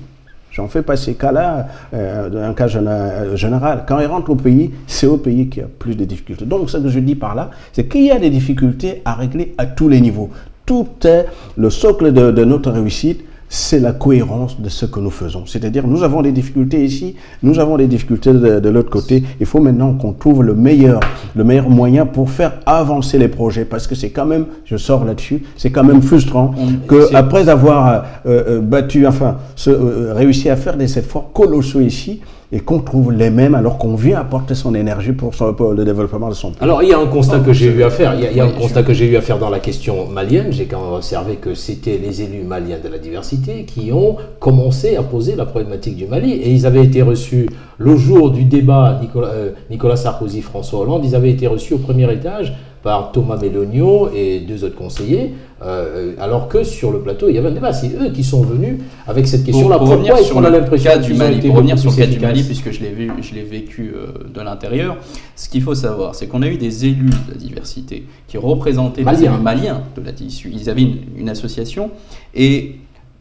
J'en fais pas ces cas-là, un cas général. Quand il rentre au pays, c'est au pays qu'il y a plus de difficultés. Donc, ce que je dis par là, c'est qu'il y a des difficultés à régler à tous les niveaux tout est le socle de, notre réussite, c'est la cohérence de ce que nous faisons. C'est-à-dire, nous avons des difficultés ici, nous avons des difficultés de, l'autre côté. Il faut maintenant qu'on trouve le meilleur, le meilleur moyen pour faire avancer les projets. Parce que c'est quand même, je sors là-dessus, c'est quand même frustrant que après avoir euh, euh, battu, enfin, euh, réussi à faire des efforts colossaux ici, et qu'on trouve les mêmes alors qu'on vient apporter son énergie pour, le développement de son pays. Alors il y a un constat que j'ai eu à faire. Il y a, un constat que j'ai eu à faire dans la question malienne. J'ai quand même observé que c'était les élus maliens de la diversité qui ont commencé à poser la problématique du Mali et ils avaient été reçus le jour du débat Nicolas, euh, Nicolas Sarkozy, François Hollande. Ils avaient été reçus au premier étage par Thomas Mélonio et deux autres conseillers, euh, alors que sur le plateau, il y avait un débat. C'est eux qui sont venus avec cette question-là. Pour, revenir sur le cas du Mali, pour revenir sur le cas du Mali, puisque je l'ai vu, je l'ai vécu euh, de l'intérieur, ce qu'il faut savoir, c'est qu'on a eu des élus de la diversité qui représentaient les élus maliens de la Ils avaient une, association et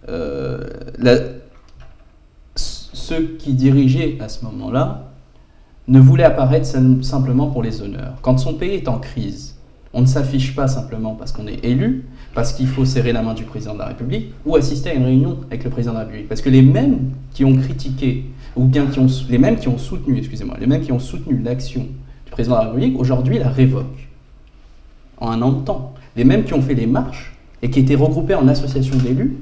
euh, ceux qui dirigeaient à ce moment-là ne voulaient apparaître simplement pour les honneurs. Quand son pays est en crise, on ne s'affiche pas simplement parce qu'on est élu, parce qu'il faut serrer la main du président de la République, ou assister à une réunion avec le président de la République. Parce que les mêmes qui ont critiqué, ou bien qui ont, les mêmes qui ont soutenu, excusez-moi, les mêmes qui ont soutenu l'action du président de la République, aujourd'hui la révoquent. En un an de temps. Les mêmes qui ont fait les marches et qui étaient regroupés en association d'élus,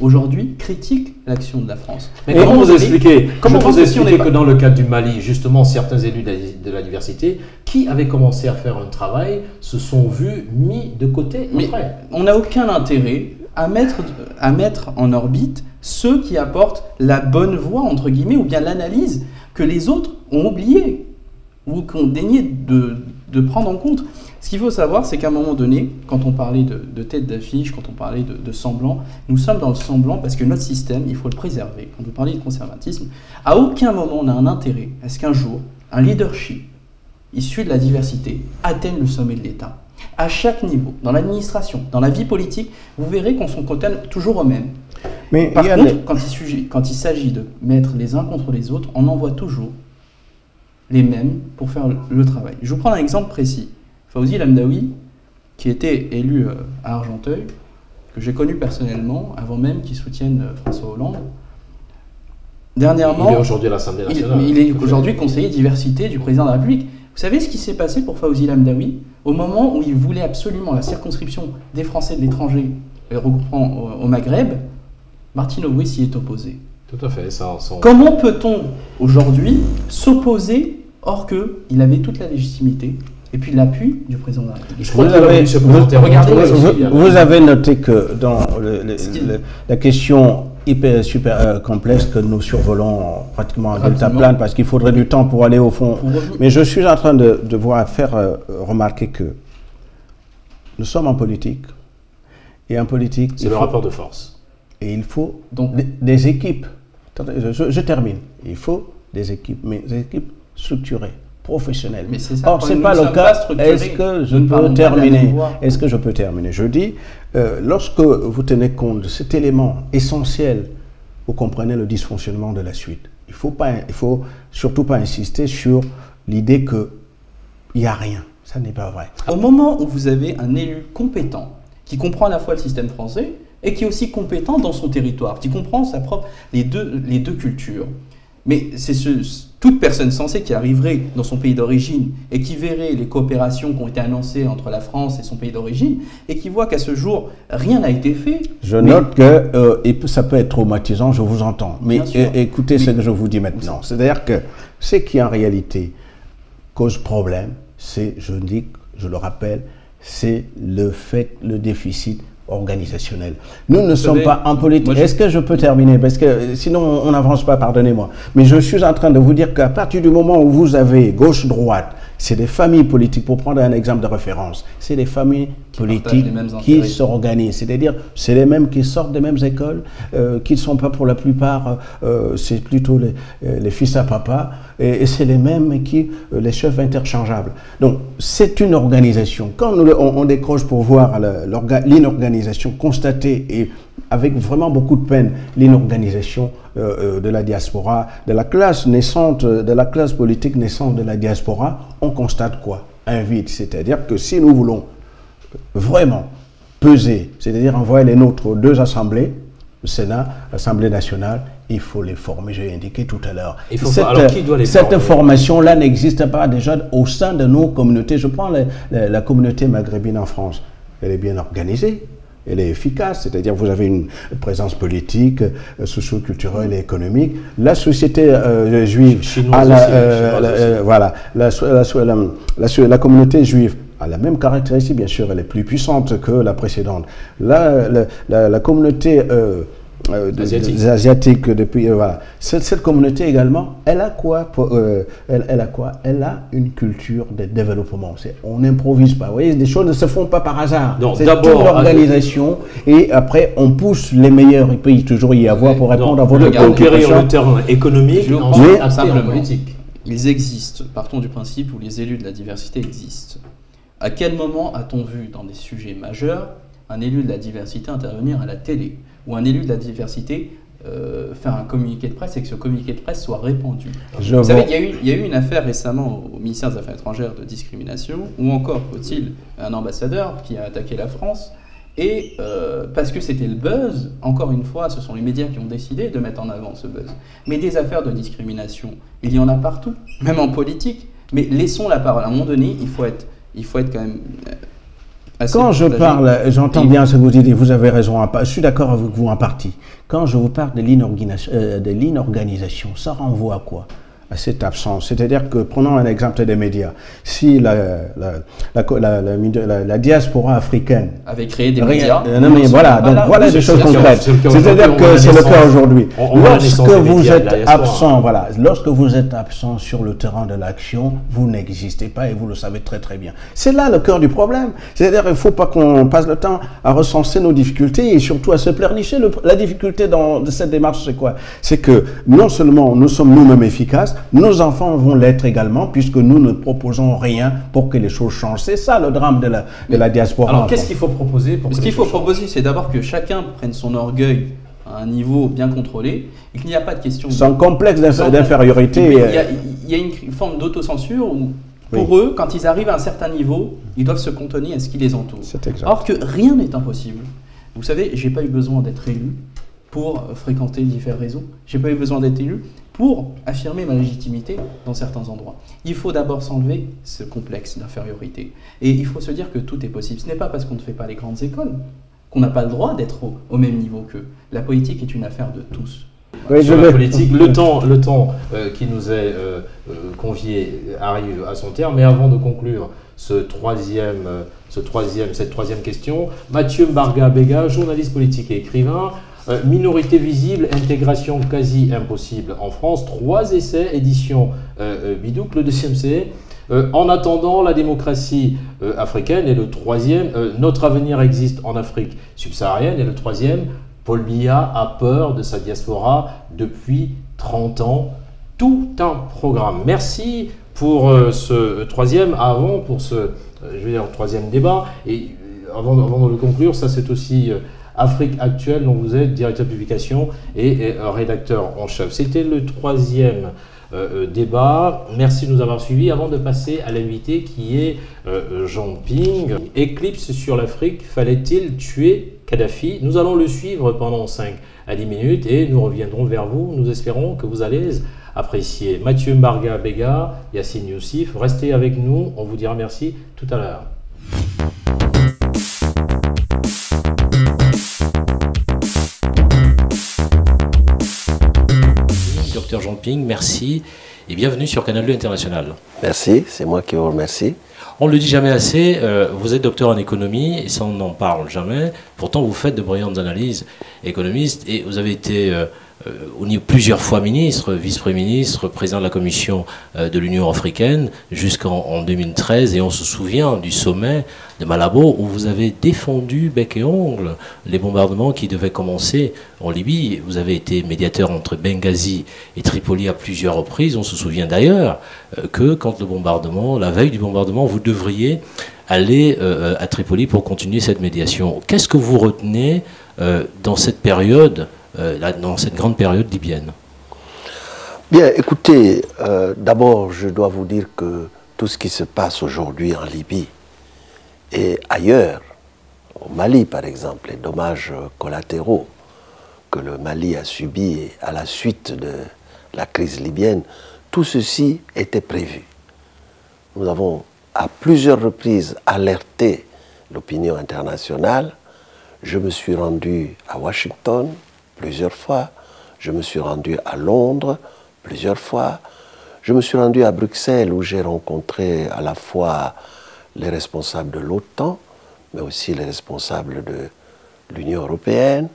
aujourd'hui critique l'action de la France. Mais comment vous expliquez, comment vous expliquez que dans le cas du Mali, justement, certains élus de la diversité qui avaient commencé à faire un travail se sont vus mis de côté Mais on n'a aucun intérêt à mettre, à mettre en orbite ceux qui apportent la bonne voix, entre guillemets, ou bien l'analyse que les autres ont oublié ou qu'on daigné de, de prendre en compte. Ce qu'il faut savoir, c'est qu'à un moment donné, quand on parlait de, tête d'affiche, quand on parlait de, semblant, nous sommes dans le semblant parce que notre système, il faut le préserver. Quand vous parlez de conservatisme, à aucun moment on a un intérêt à ce qu'un jour, un leadership issu de la diversité atteigne le sommet de l'État. À chaque niveau, dans l'administration, dans la vie politique, vous verrez qu'on s'en contente toujours au même. Mais Par contre, quand il s'agit de mettre les uns contre les autres, on envoie toujours les mêmes pour faire le travail. Je vous prends un exemple précis. Fauzi Lamdaoui, qui était élu euh, à Argenteuil, que j'ai connu personnellement, avant même qu'il soutienne euh, François Hollande. Dernièrement, il est aujourd'hui à l'Assemblée nationale. Il, est aujourd'hui conseiller diversité du président de la République. Vous savez ce qui s'est passé pour Fauzi Lamdaoui Au moment où il voulait absolument la circonscription des Français de l'étranger euh, regroupant au, Maghreb, Martine Aubry s'y est opposé. Tout à fait. Ça, Comment peut-on aujourd'hui s'opposer or qu'il avait toute la légitimité et puis l'appui du président de la République. vous, avez, vous, vous, avez noté que dans la question hyper super euh, complexe que nous survolons pratiquement à delta plane parce qu'il faudrait du temps pour aller au fond. Mais je suis en train de, de voir faire euh, remarquer que nous sommes en politique et en politique. C'est le rapport de force. Et il faut Donc, des, équipes je, termine. Il faut des équipes, mais des équipes structurées professionnelles. Mais c'est ça. Or, c'est pas le cas. Est-ce que je peux terminer Est-ce que je peux terminer Je dis, euh, lorsque vous tenez compte de cet élément essentiel, vous comprenez le dysfonctionnement de la suite. Il faut pas, il faut surtout pas insister sur l'idée que il n'y a rien. Ça n'est pas vrai. Au moment où vous avez un élu compétent qui comprend à la fois le système français et qui est aussi compétent dans son territoire, qui comprend sa propre, les, deux, les deux cultures. Mais c'est ce, toute personne sensée qui arriverait dans son pays d'origine et qui verrait les coopérations qui ont été annoncées entre la France et son pays d'origine et qui voit qu'à ce jour, rien n'a été fait. Je note que euh, ça peut être traumatisant, je vous entends. Mais écoutez ce que je vous dis maintenant. C'est-à-dire que ce qui en réalité cause problème, c'est, je dis, je le rappelle, c'est le fait, le déficit organisationnel. Nous ne sommes pas en politique. Est-ce que je peux terminer? Parce que sinon, on n'avance pas, pardonnez-moi. Mais je suis en train de vous dire qu'à partir du moment où vous avez gauche-droite, c'est des familles politiques, pour prendre un exemple de référence, c'est des familles politiques qui s'organisent. C'est-à-dire, c'est les mêmes qui sortent des mêmes écoles, euh, qui ne sont pas pour la plupart, euh, c'est plutôt les, euh, les, fils à papa, et, c'est les mêmes qui, les chefs interchangeables. Donc, c'est une organisation. Quand nous, on, on décroche pour voir l'inorganisation constatée et avec vraiment beaucoup de peine l'inorganisation euh, euh, de la diaspora, de la classe naissante, de la classe politique naissante de la diaspora, on constate quoi? Un vide. C'est-à-dire que si nous voulons vraiment peser, c'est-à-dire envoyer les nôtres deux assemblées, le Sénat, l'Assemblée nationale, il faut les former, j'ai indiqué tout à l'heure. Cette formation-là n'existe pas déjà au sein de nos communautés. Je prends la communauté maghrébine en France. Elle est bien organisée elle est efficace, c'est-à-dire vous avez une présence politique, euh, socio-culturelle et économique. La société euh, juive, a la, euh, voilà, la, la, communauté juive a la même caractéristique, bien sûr, elle est plus puissante que la précédente. La, la communauté euh, des Asiatiques depuis euh, voilà. Cette, cette, communauté également, elle a quoi euh, elle, elle, a quoi? Elle a une culture de développement. On n'improvise pas. Vous voyez, des choses ne se font pas par hasard. C'est une organisation et après on pousse les meilleurs. Il peut toujours y avoir pour répondre à votre conquérir le terrain économique, mais politique. Ils existent. Partons du principe où les élus de la diversité existent. À quel moment a-t-on vu dans des sujets majeurs un élu de la diversité intervenir à la télé? Ou un élu de la diversité euh, faire un communiqué de presse et que ce communiqué de presse soit répandu. Vous savez, il y, a eu, une affaire récemment au ministère des Affaires étrangères de discrimination, ou encore, faut-il, un ambassadeur qui a attaqué la France, et euh, parce que c'était le buzz, encore une fois, ce sont les médias qui ont décidé de mettre en avant ce buzz. Mais des affaires de discrimination, il y en a partout, même en politique. Mais laissons la parole. À un moment donné, il faut être, il faut être quand même euh, quand je parle, j'entends bien ce que vous dites et vous avez raison, je suis d'accord avec vous en partie. Quand je vous parle de l'inorganisation, ça renvoie à quoi? À cette absence. C'est-à-dire que, prenons un exemple des médias, si la, la, la, diaspora africaine avait créé des médias, non, mais voilà, donc voilà des choses concrètes. C'est-à-dire que c'est le cas aujourd'hui. Lorsque vous êtes absent, voilà, lorsque vous êtes absent sur le terrain de l'action, vous n'existez pas et vous le savez très très bien. C'est là le cœur du problème. C'est-à-dire qu'il ne faut pas qu'on passe le temps à recenser nos difficultés et surtout à se pleurnicher. la difficulté dans cette démarche, c'est quoi? C'est que non seulement nous sommes nous-mêmes efficaces, nos enfants vont l'être également, puisque nous ne proposons rien pour que les choses changent. C'est ça le drame de la, de la diaspora. Alors qu'est-ce qu'il faut proposer pour Ce qu'il faut proposer, c'est d'abord que chacun prenne son orgueil à un niveau bien contrôlé et qu'il n'y a pas de question. Sans complexe d'infériorité. Il, y a une forme d'autocensure où, pour eux, quand ils arrivent à un certain niveau, ils doivent se contenir à ce qui les entoure. Or que rien n'est impossible. Vous savez, j'ai pas eu besoin d'être élu pour fréquenter différents réseaux. J'ai pas eu besoin d'être élu pour affirmer ma légitimité dans certains endroits. Il faut d'abord s'enlever ce complexe d'infériorité. Et il faut se dire que tout est possible. Ce n'est pas parce qu'on ne fait pas les grandes écoles qu'on n'a pas le droit d'être au, même niveau qu'eux. La politique est une affaire de tous. Sur la politique, le temps, le temps euh, qui nous est euh, euh, convié arrive à son terme. Mais avant de conclure ce troisième, ce troisième, cette troisième question, Mathieu Mbarga-Bega, journaliste politique et écrivain, euh, minorité visible, intégration quasi impossible en France. Trois essais, édition euh, euh Bidouc, le deuxième c'est euh, en attendant la démocratie africaine et le troisième, notre avenir existe en Afrique subsaharienne et le troisième, Paul Biya a peur de sa diaspora depuis 30 ans. Tout un programme. Merci pour ce troisième, avant, pour ce je dire, troisième débat. Et avant, avant de le conclure, ça c'est aussi Afrique Actuelle, dont vous êtes directeur de publication et, rédacteur en chef. C'était le troisième débat. Merci de nous avoir suivis. Avant de passer à l'invité qui est Jean Ping, éclipse sur l'Afrique, fallait-il tuer Kadhafi? Nous allons le suivre pendant 5 à 10 minutes et nous reviendrons vers vous. Nous espérons que vous allez apprécier. Mathieu Mbarga Bega, Yassine Youssif, restez avec nous, on vous dira merci tout à l'heure. Merci et bienvenue sur Canal 2 International. Merci, c'est moi qui vous remercie. On ne le dit jamais assez, euh, vous êtes docteur en économie et ça on n'en parle jamais. Pourtant vous faites de brillantes analyses économistes et vous avez été euh, euh, plusieurs fois ministre, vice-premier ministre, président de la commission euh, de l'Union africaine jusqu'en 2013. Et on se souvient du sommet de Malabo où vous avez défendu bec et ongle les bombardements qui devaient commencer en Libye. Vous avez été médiateur entre Benghazi et Tripoli à plusieurs reprises. On se souvient d'ailleurs euh, que quand le bombardement, la veille du bombardement, vous devriez aller à Tripoli pour continuer cette médiation. Qu'est-ce que vous retenez dans cette période euh, dans cette grande période libyenne Bien, écoutez, euh, d'abord, je dois vous dire que tout ce qui se passe aujourd'hui en Libye et ailleurs, au Mali par exemple, les dommages collatéraux que le Mali a subis à la suite de la crise libyenne, tout ceci était prévu. Nous avons à plusieurs reprises alerté l'opinion internationale. Je me suis rendu à Washington, plusieurs fois. Je me suis rendu à Londres plusieurs fois. Je me suis rendu à Bruxelles où j'ai rencontré à la fois les responsables de l'OTAN, mais aussi les responsables de l'Union européenne.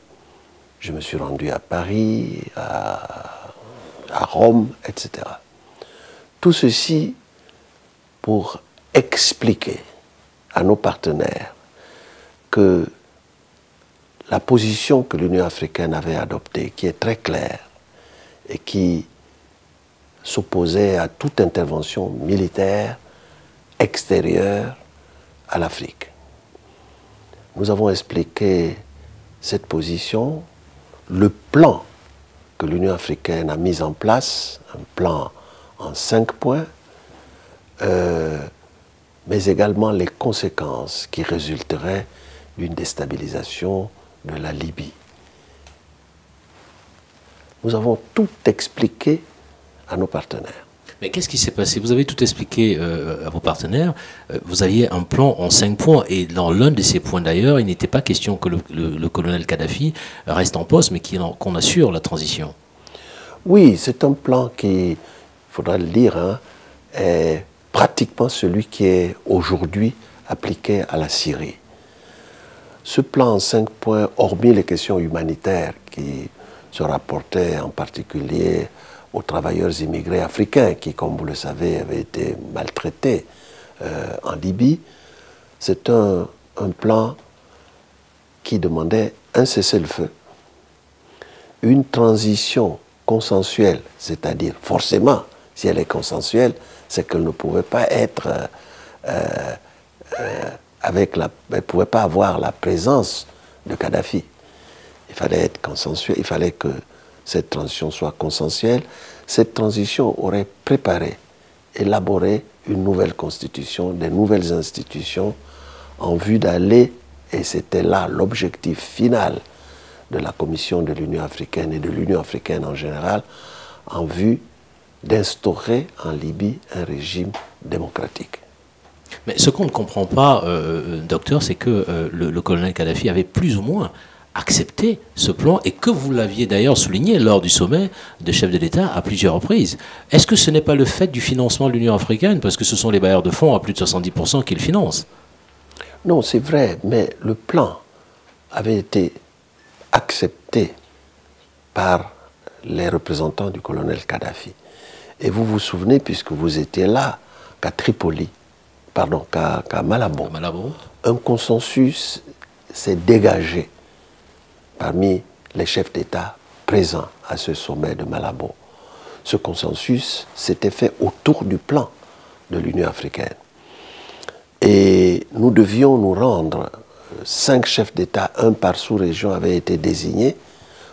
Je me suis rendu à Paris, à, Rome, etc. Tout ceci pour expliquer à nos partenaires que la position que l'Union africaine avait adoptée, qui est très claire et qui s'opposait à toute intervention militaire extérieure à l'Afrique. Nous avons expliqué cette position, le plan que l'Union africaine a mis en place, un plan en cinq points, euh, mais également les conséquences qui résulteraient d'une déstabilisation de la Libye. Nous avons tout expliqué à nos partenaires. Mais qu'est-ce qui s'est passé? Vous avez tout expliqué euh, à vos partenaires. Euh, vous aviez un plan en cinq points. Et dans l'un de ces points d'ailleurs, il n'était pas question que le, colonel Kadhafi reste en poste, mais qu'on assure la transition. Oui, c'est un plan qui, il faudra le dire, hein, est pratiquement celui qui est aujourd'hui appliqué à la Syrie. Ce plan en cinq points, hormis les questions humanitaires qui se rapportaient en particulier aux travailleurs immigrés africains qui, comme vous le savez, avaient été maltraités euh, en Libye, c'est un, plan qui demandait un cessez-le-feu, une transition consensuelle, c'est-à-dire forcément, si elle est consensuelle, c'est qu'elle ne pouvait pas être euh, euh, avec la, elle ne pouvait pas avoir la présence de Kadhafi. Il fallait être consensuel, il fallait que cette transition soit consensuelle. Cette transition aurait préparé, élaboré une nouvelle constitution, des nouvelles institutions en vue d'aller, et c'était là l'objectif final de la Commission de l'Union africaine et de l'Union africaine en général, en vue d'instaurer en Libye un régime démocratique. Mais ce qu'on ne comprend pas, euh, euh, docteur, c'est que euh, le, colonel Kadhafi avait plus ou moins accepté ce plan et que vous l'aviez d'ailleurs souligné lors du sommet de chefs de l'État à plusieurs reprises. Est-ce que ce n'est pas le fait du financement de l'Union africaine, parce que ce sont les bailleurs de fonds à plus de 70% qui le financent? Non, c'est vrai, mais le plan avait été accepté par les représentants du colonel Kadhafi. Et vous vous souvenez, puisque vous étiez là, qu'à Tripoli, pardon, qu'à Malabo, un consensus s'est dégagé parmi les chefs d'État présents à ce sommet de Malabo. Ce consensus s'était fait autour du plan de l'Union africaine. Et nous devions nous rendre, cinq chefs d'État, un par sous-région, avaient été désignés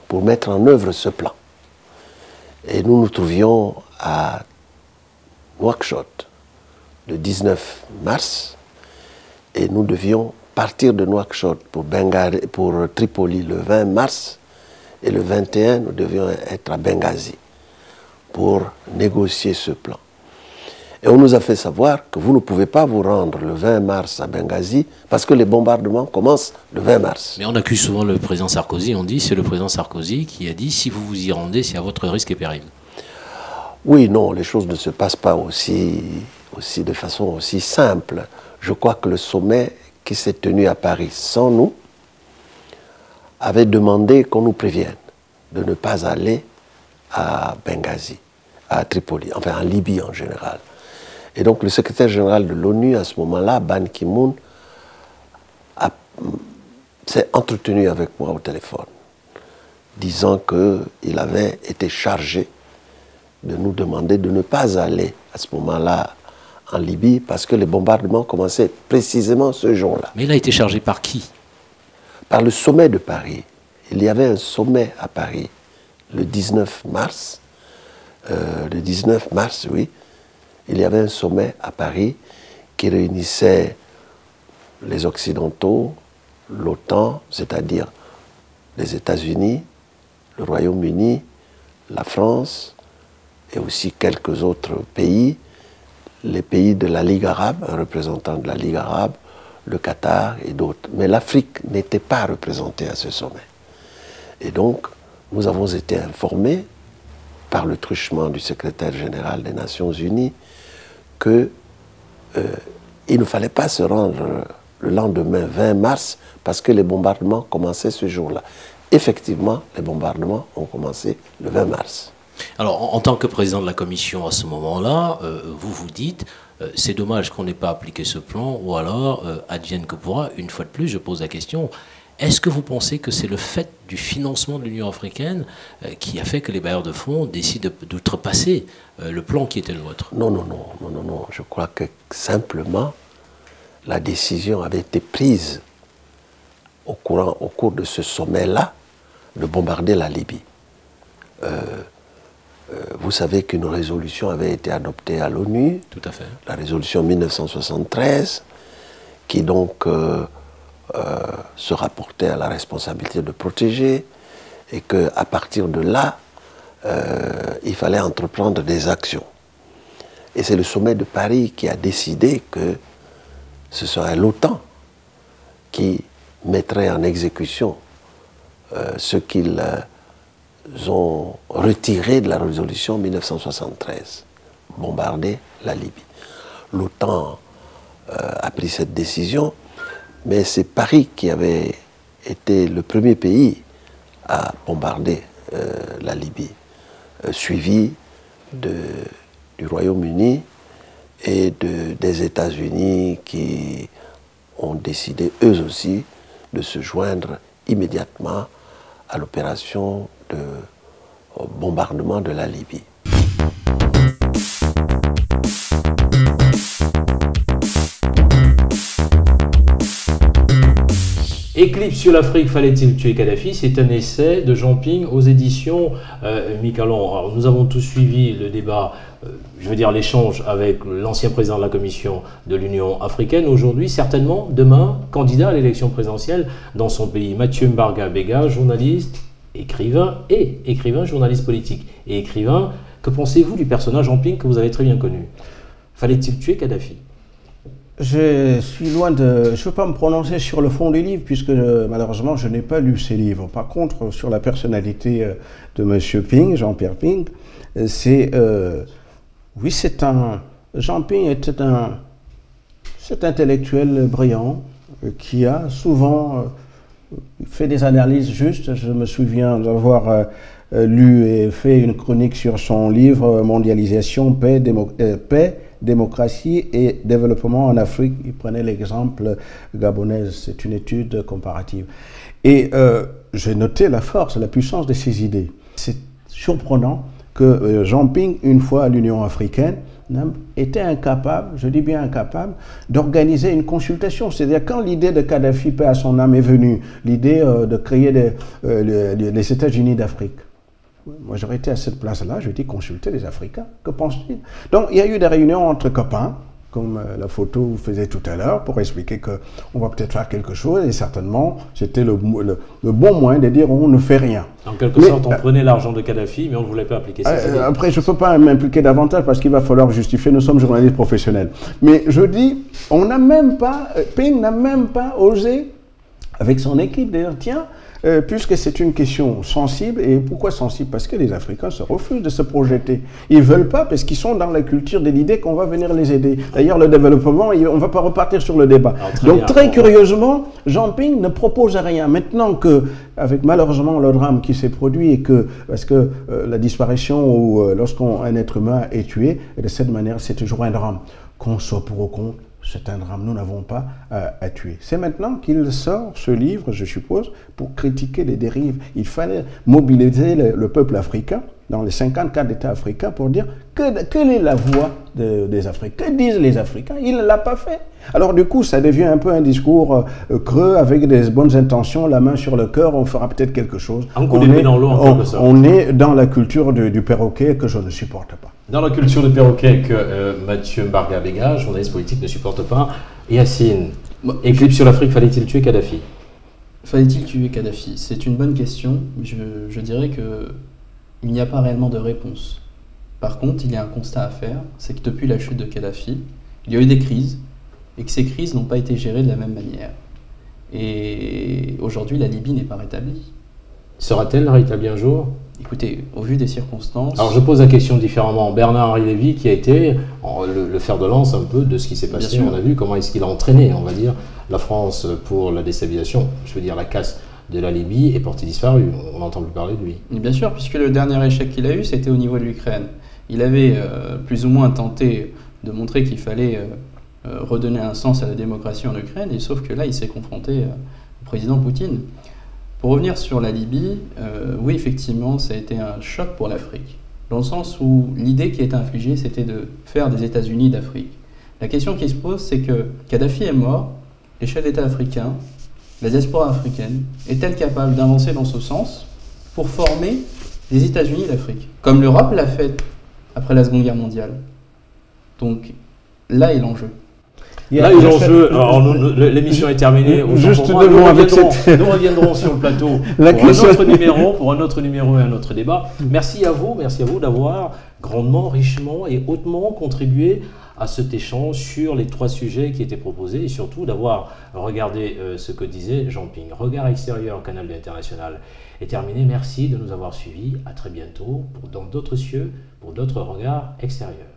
pour mettre en œuvre ce plan. Et nous nous trouvions à Nouakchott le 19 mars et nous devions partir de Nouakchott pour, pour Tripoli le 20 mars et le 21 nous devions être à Benghazi pour négocier ce plan. Et on nous a fait savoir que vous ne pouvez pas vous rendre le 20 mars à Benghazi parce que les bombardements commencent le 20 mars. Mais on accuse souvent le président Sarkozy, on dit c'est le président Sarkozy qui a dit si vous vous y rendez, c'est à votre risque et péril. Oui, non, les choses ne se passent pas aussi, aussi de façon aussi simple. Je crois que le sommet qui s'est tenu à Paris sans nous avait demandé qu'on nous prévienne de ne pas aller à Benghazi, à Tripoli, enfin en Libye en général. Et donc le secrétaire général de l'ONU à ce moment-là, Ban Ki-moon, s'est entretenu avec moi au téléphone, disant qu'il avait été chargé de nous demander de ne pas aller à ce moment-là en Libye parce que les bombardements commençaient précisément ce jour-là. Mais il a été chargé par qui? Par le sommet de Paris. Il y avait un sommet à Paris le 19 mars. Euh, le 19 mars, oui, il y avait un sommet à Paris qui réunissait les Occidentaux, l'OTAN, c'est-à-dire les États-Unis, le Royaume-Uni, la France et aussi quelques autres pays, les pays de la Ligue arabe, un représentant de la Ligue arabe, le Qatar et d'autres. Mais l'Afrique n'était pas représentée à ce sommet. Et donc, nous avons été informés par le truchement du secrétaire général des Nations Unies qu'il euh, ne fallait pas se rendre le lendemain 20 mars parce que les bombardements commençaient ce jour-là. Effectivement, les bombardements ont commencé le 20 mars. Alors, en, tant que président de la commission à ce moment-là, euh, vous vous dites, euh, c'est dommage qu'on n'ait pas appliqué ce plan, ou alors, advienne que pourra, une fois de plus, je pose la question, est-ce que vous pensez que c'est le fait du financement de l'Union africaine euh, qui a fait que les bailleurs de fonds décident d'outrepasser euh, le plan qui était le vôtre? Non, non, non, non, non, non. Je crois que simplement la décision avait été prise au, cours de ce sommet-là de bombarder la Libye. Euh, vous savez qu'une résolution avait été adoptée à l'ONU. Tout à fait. La résolution 1973, qui donc euh, se rapportait à la responsabilité de protéger et qu'à partir de là, euh, il fallait entreprendre des actions. Et c'est le sommet de Paris qui a décidé que ce serait l'OTAN qui mettrait en exécution euh, ce qu'ils ont retiré de la résolution 1973, bombarder la Libye. L'OTAN a pris cette décision mais c'est Paris qui avait été le premier pays à bombarder euh, la Libye, euh, suivi du Royaume-Uni et des États-Unis qui ont décidé eux aussi de se joindre immédiatement à l'opération de bombardement de la Libye. Éclipse sur l'Afrique, fallait-il tuer Kadhafi? C'est un essai de Jean Ping aux éditions euh, Alors, nous avons tous suivi le débat, euh, je veux dire l'échange avec l'ancien président de la Commission de l'Union africaine. Aujourd'hui, certainement, demain, candidat à l'élection présidentielle dans son pays. Mathieu Mbarga Bega, journaliste, écrivain et écrivain, journaliste politique et écrivain. Que pensez-vous du personnage Jean Ping que vous avez très bien connu? Fallait-il tuer Kadhafi? Je suis loin de... Ne peux pas me prononcer sur le fond du livre puisque euh, malheureusement je n'ai pas lu ces livres. Par contre, sur la personnalité euh, de M. Ping, Jean-Pierre Ping, euh, c'est... oui, c'est un... Jean Ping était un... C'est intellectuel brillant qui a souvent fait des analyses justes. Je me souviens d'avoir lu et fait une chronique sur son livre Mondialisation, paix, démocratie et développement en Afrique. Il prenait l'exemple gabonais, c'est une étude comparative. Et euh, j'ai noté la force, la puissance de ces idées. C'est surprenant que euh, Jean Ping, une fois à l'Union africaine, était incapable, je dis bien incapable, d'organiser une consultation. C'est-à-dire quand l'idée de Kadhafi, paix à son âme, est venue, l'idée euh, de créer les États-Unis d'Afrique. Moi, j'aurais été à cette place-là, je dit consulter les Africains. Que pensent-ils? Donc, il y a eu des réunions entre copains, comme euh, la photo vous faisait tout à l'heure, pour expliquer qu'on va peut-être faire quelque chose, et certainement, c'était le, bon moyen de dire on ne fait rien. En quelque sorte, on euh, prenait l'argent de Kadhafi, mais on ne voulait pas appliquer ça. Euh, après, je ne peux pas m'impliquer davantage parce qu'il va falloir justifier, nous sommes journalistes professionnels. Mais je dis, on n'a même pas, Ping n'a même pas osé, avec son équipe, dire tiens, euh, puisque c'est une question sensible. Et pourquoi sensible? Parce que les Africains se refusent de se projeter. Ils ne veulent pas parce qu'ils sont dans la culture de l'idée qu'on va venir les aider. D'ailleurs, le développement, on ne va pas repartir sur le débat. Donc, très curieusement, Jean Ping ne propose rien. Maintenant que, avec malheureusement le drame qui s'est produit et que, parce que euh, la disparition ou euh, lorsqu'un être humain est tué, de cette manière, c'est toujours un drame. Qu'on soit pour ou contre, c'est un drame, nous n'avons pas à, tuer. C'est maintenant qu'il sort ce livre, je suppose, pour critiquer les dérives. Il fallait mobiliser le peuple africain dans les 54 États africains pour dire que, quelle est la voix des Africains, que disent les Africains? Il ne l'a pas fait. Alors du coup, ça devient un peu un discours euh, creux avec des bonnes intentions, la main sur le cœur, on fera peut-être quelque chose. on, est, dans l'eau en on, est dans la culture du perroquet que je ne supporte pas. Dans la culture du perroquet que euh, Mathieu Mbarga-Béga, journaliste politique, ne supporte pas. Yacine, éclipse sur l'Afrique, fallait-il tuer Kadhafi? Fallait-il tuer Kadhafi? C'est une bonne question. Je, je dirais que il n'y a pas réellement de réponse. Par contre, il y a un constat à faire, c'est que depuis la chute de Kadhafi, il y a eu des crises, et que ces crises n'ont pas été gérées de la même manière. Et aujourd'hui, la Libye n'est pas rétablie. Sera-t-elle rétablie un jour? Écoutez, au vu des circonstances. Alors je pose la question différemment. Bernard-Henri Lévy, qui a été le, fer de lance un peu de ce qui s'est passé, on a vu comment est-ce qu'il a entraîné, on va dire, la France pour la déstabilisation, je veux dire la casse de la Libye est porté disparu. On n'entend plus parler de lui. Bien sûr, puisque le dernier échec qu'il a eu, c'était au niveau de l'Ukraine. Il avait euh, plus ou moins tenté de montrer qu'il fallait euh, euh, redonner un sens à la démocratie en Ukraine, et sauf que là, il s'est confronté au président Poutine. Pour revenir sur la Libye, oui, effectivement, ça a été un choc pour l'Afrique, dans le sens où l'idée qui été infligée, c'était de faire des États-Unis d'Afrique. La question qui se pose, c'est que Kadhafi est mort, les chefs d'État africains la diaspora africaine est-elle capable d'avancer dans ce sens pour former les États-Unis d'Afrique Comme l'Europe l'a fait après la Seconde Guerre mondiale? Donc là est l'enjeu. Là. L'émission est terminée. Juste avec cette. Nous reviendrons sur le plateau pour un autre numéro, pour un autre numéro et un autre débat. Merci à vous, merci à vous d'avoir grandement, richement et hautement contribué à cet échange sur les trois sujets qui étaient proposés et surtout d'avoir regardé euh, ce que disait Jean Ping. Regard extérieur, Canal International est terminé. Merci de nous avoir suivis. À très bientôt pour, dans d'autres cieux, pour d'autres regards extérieurs.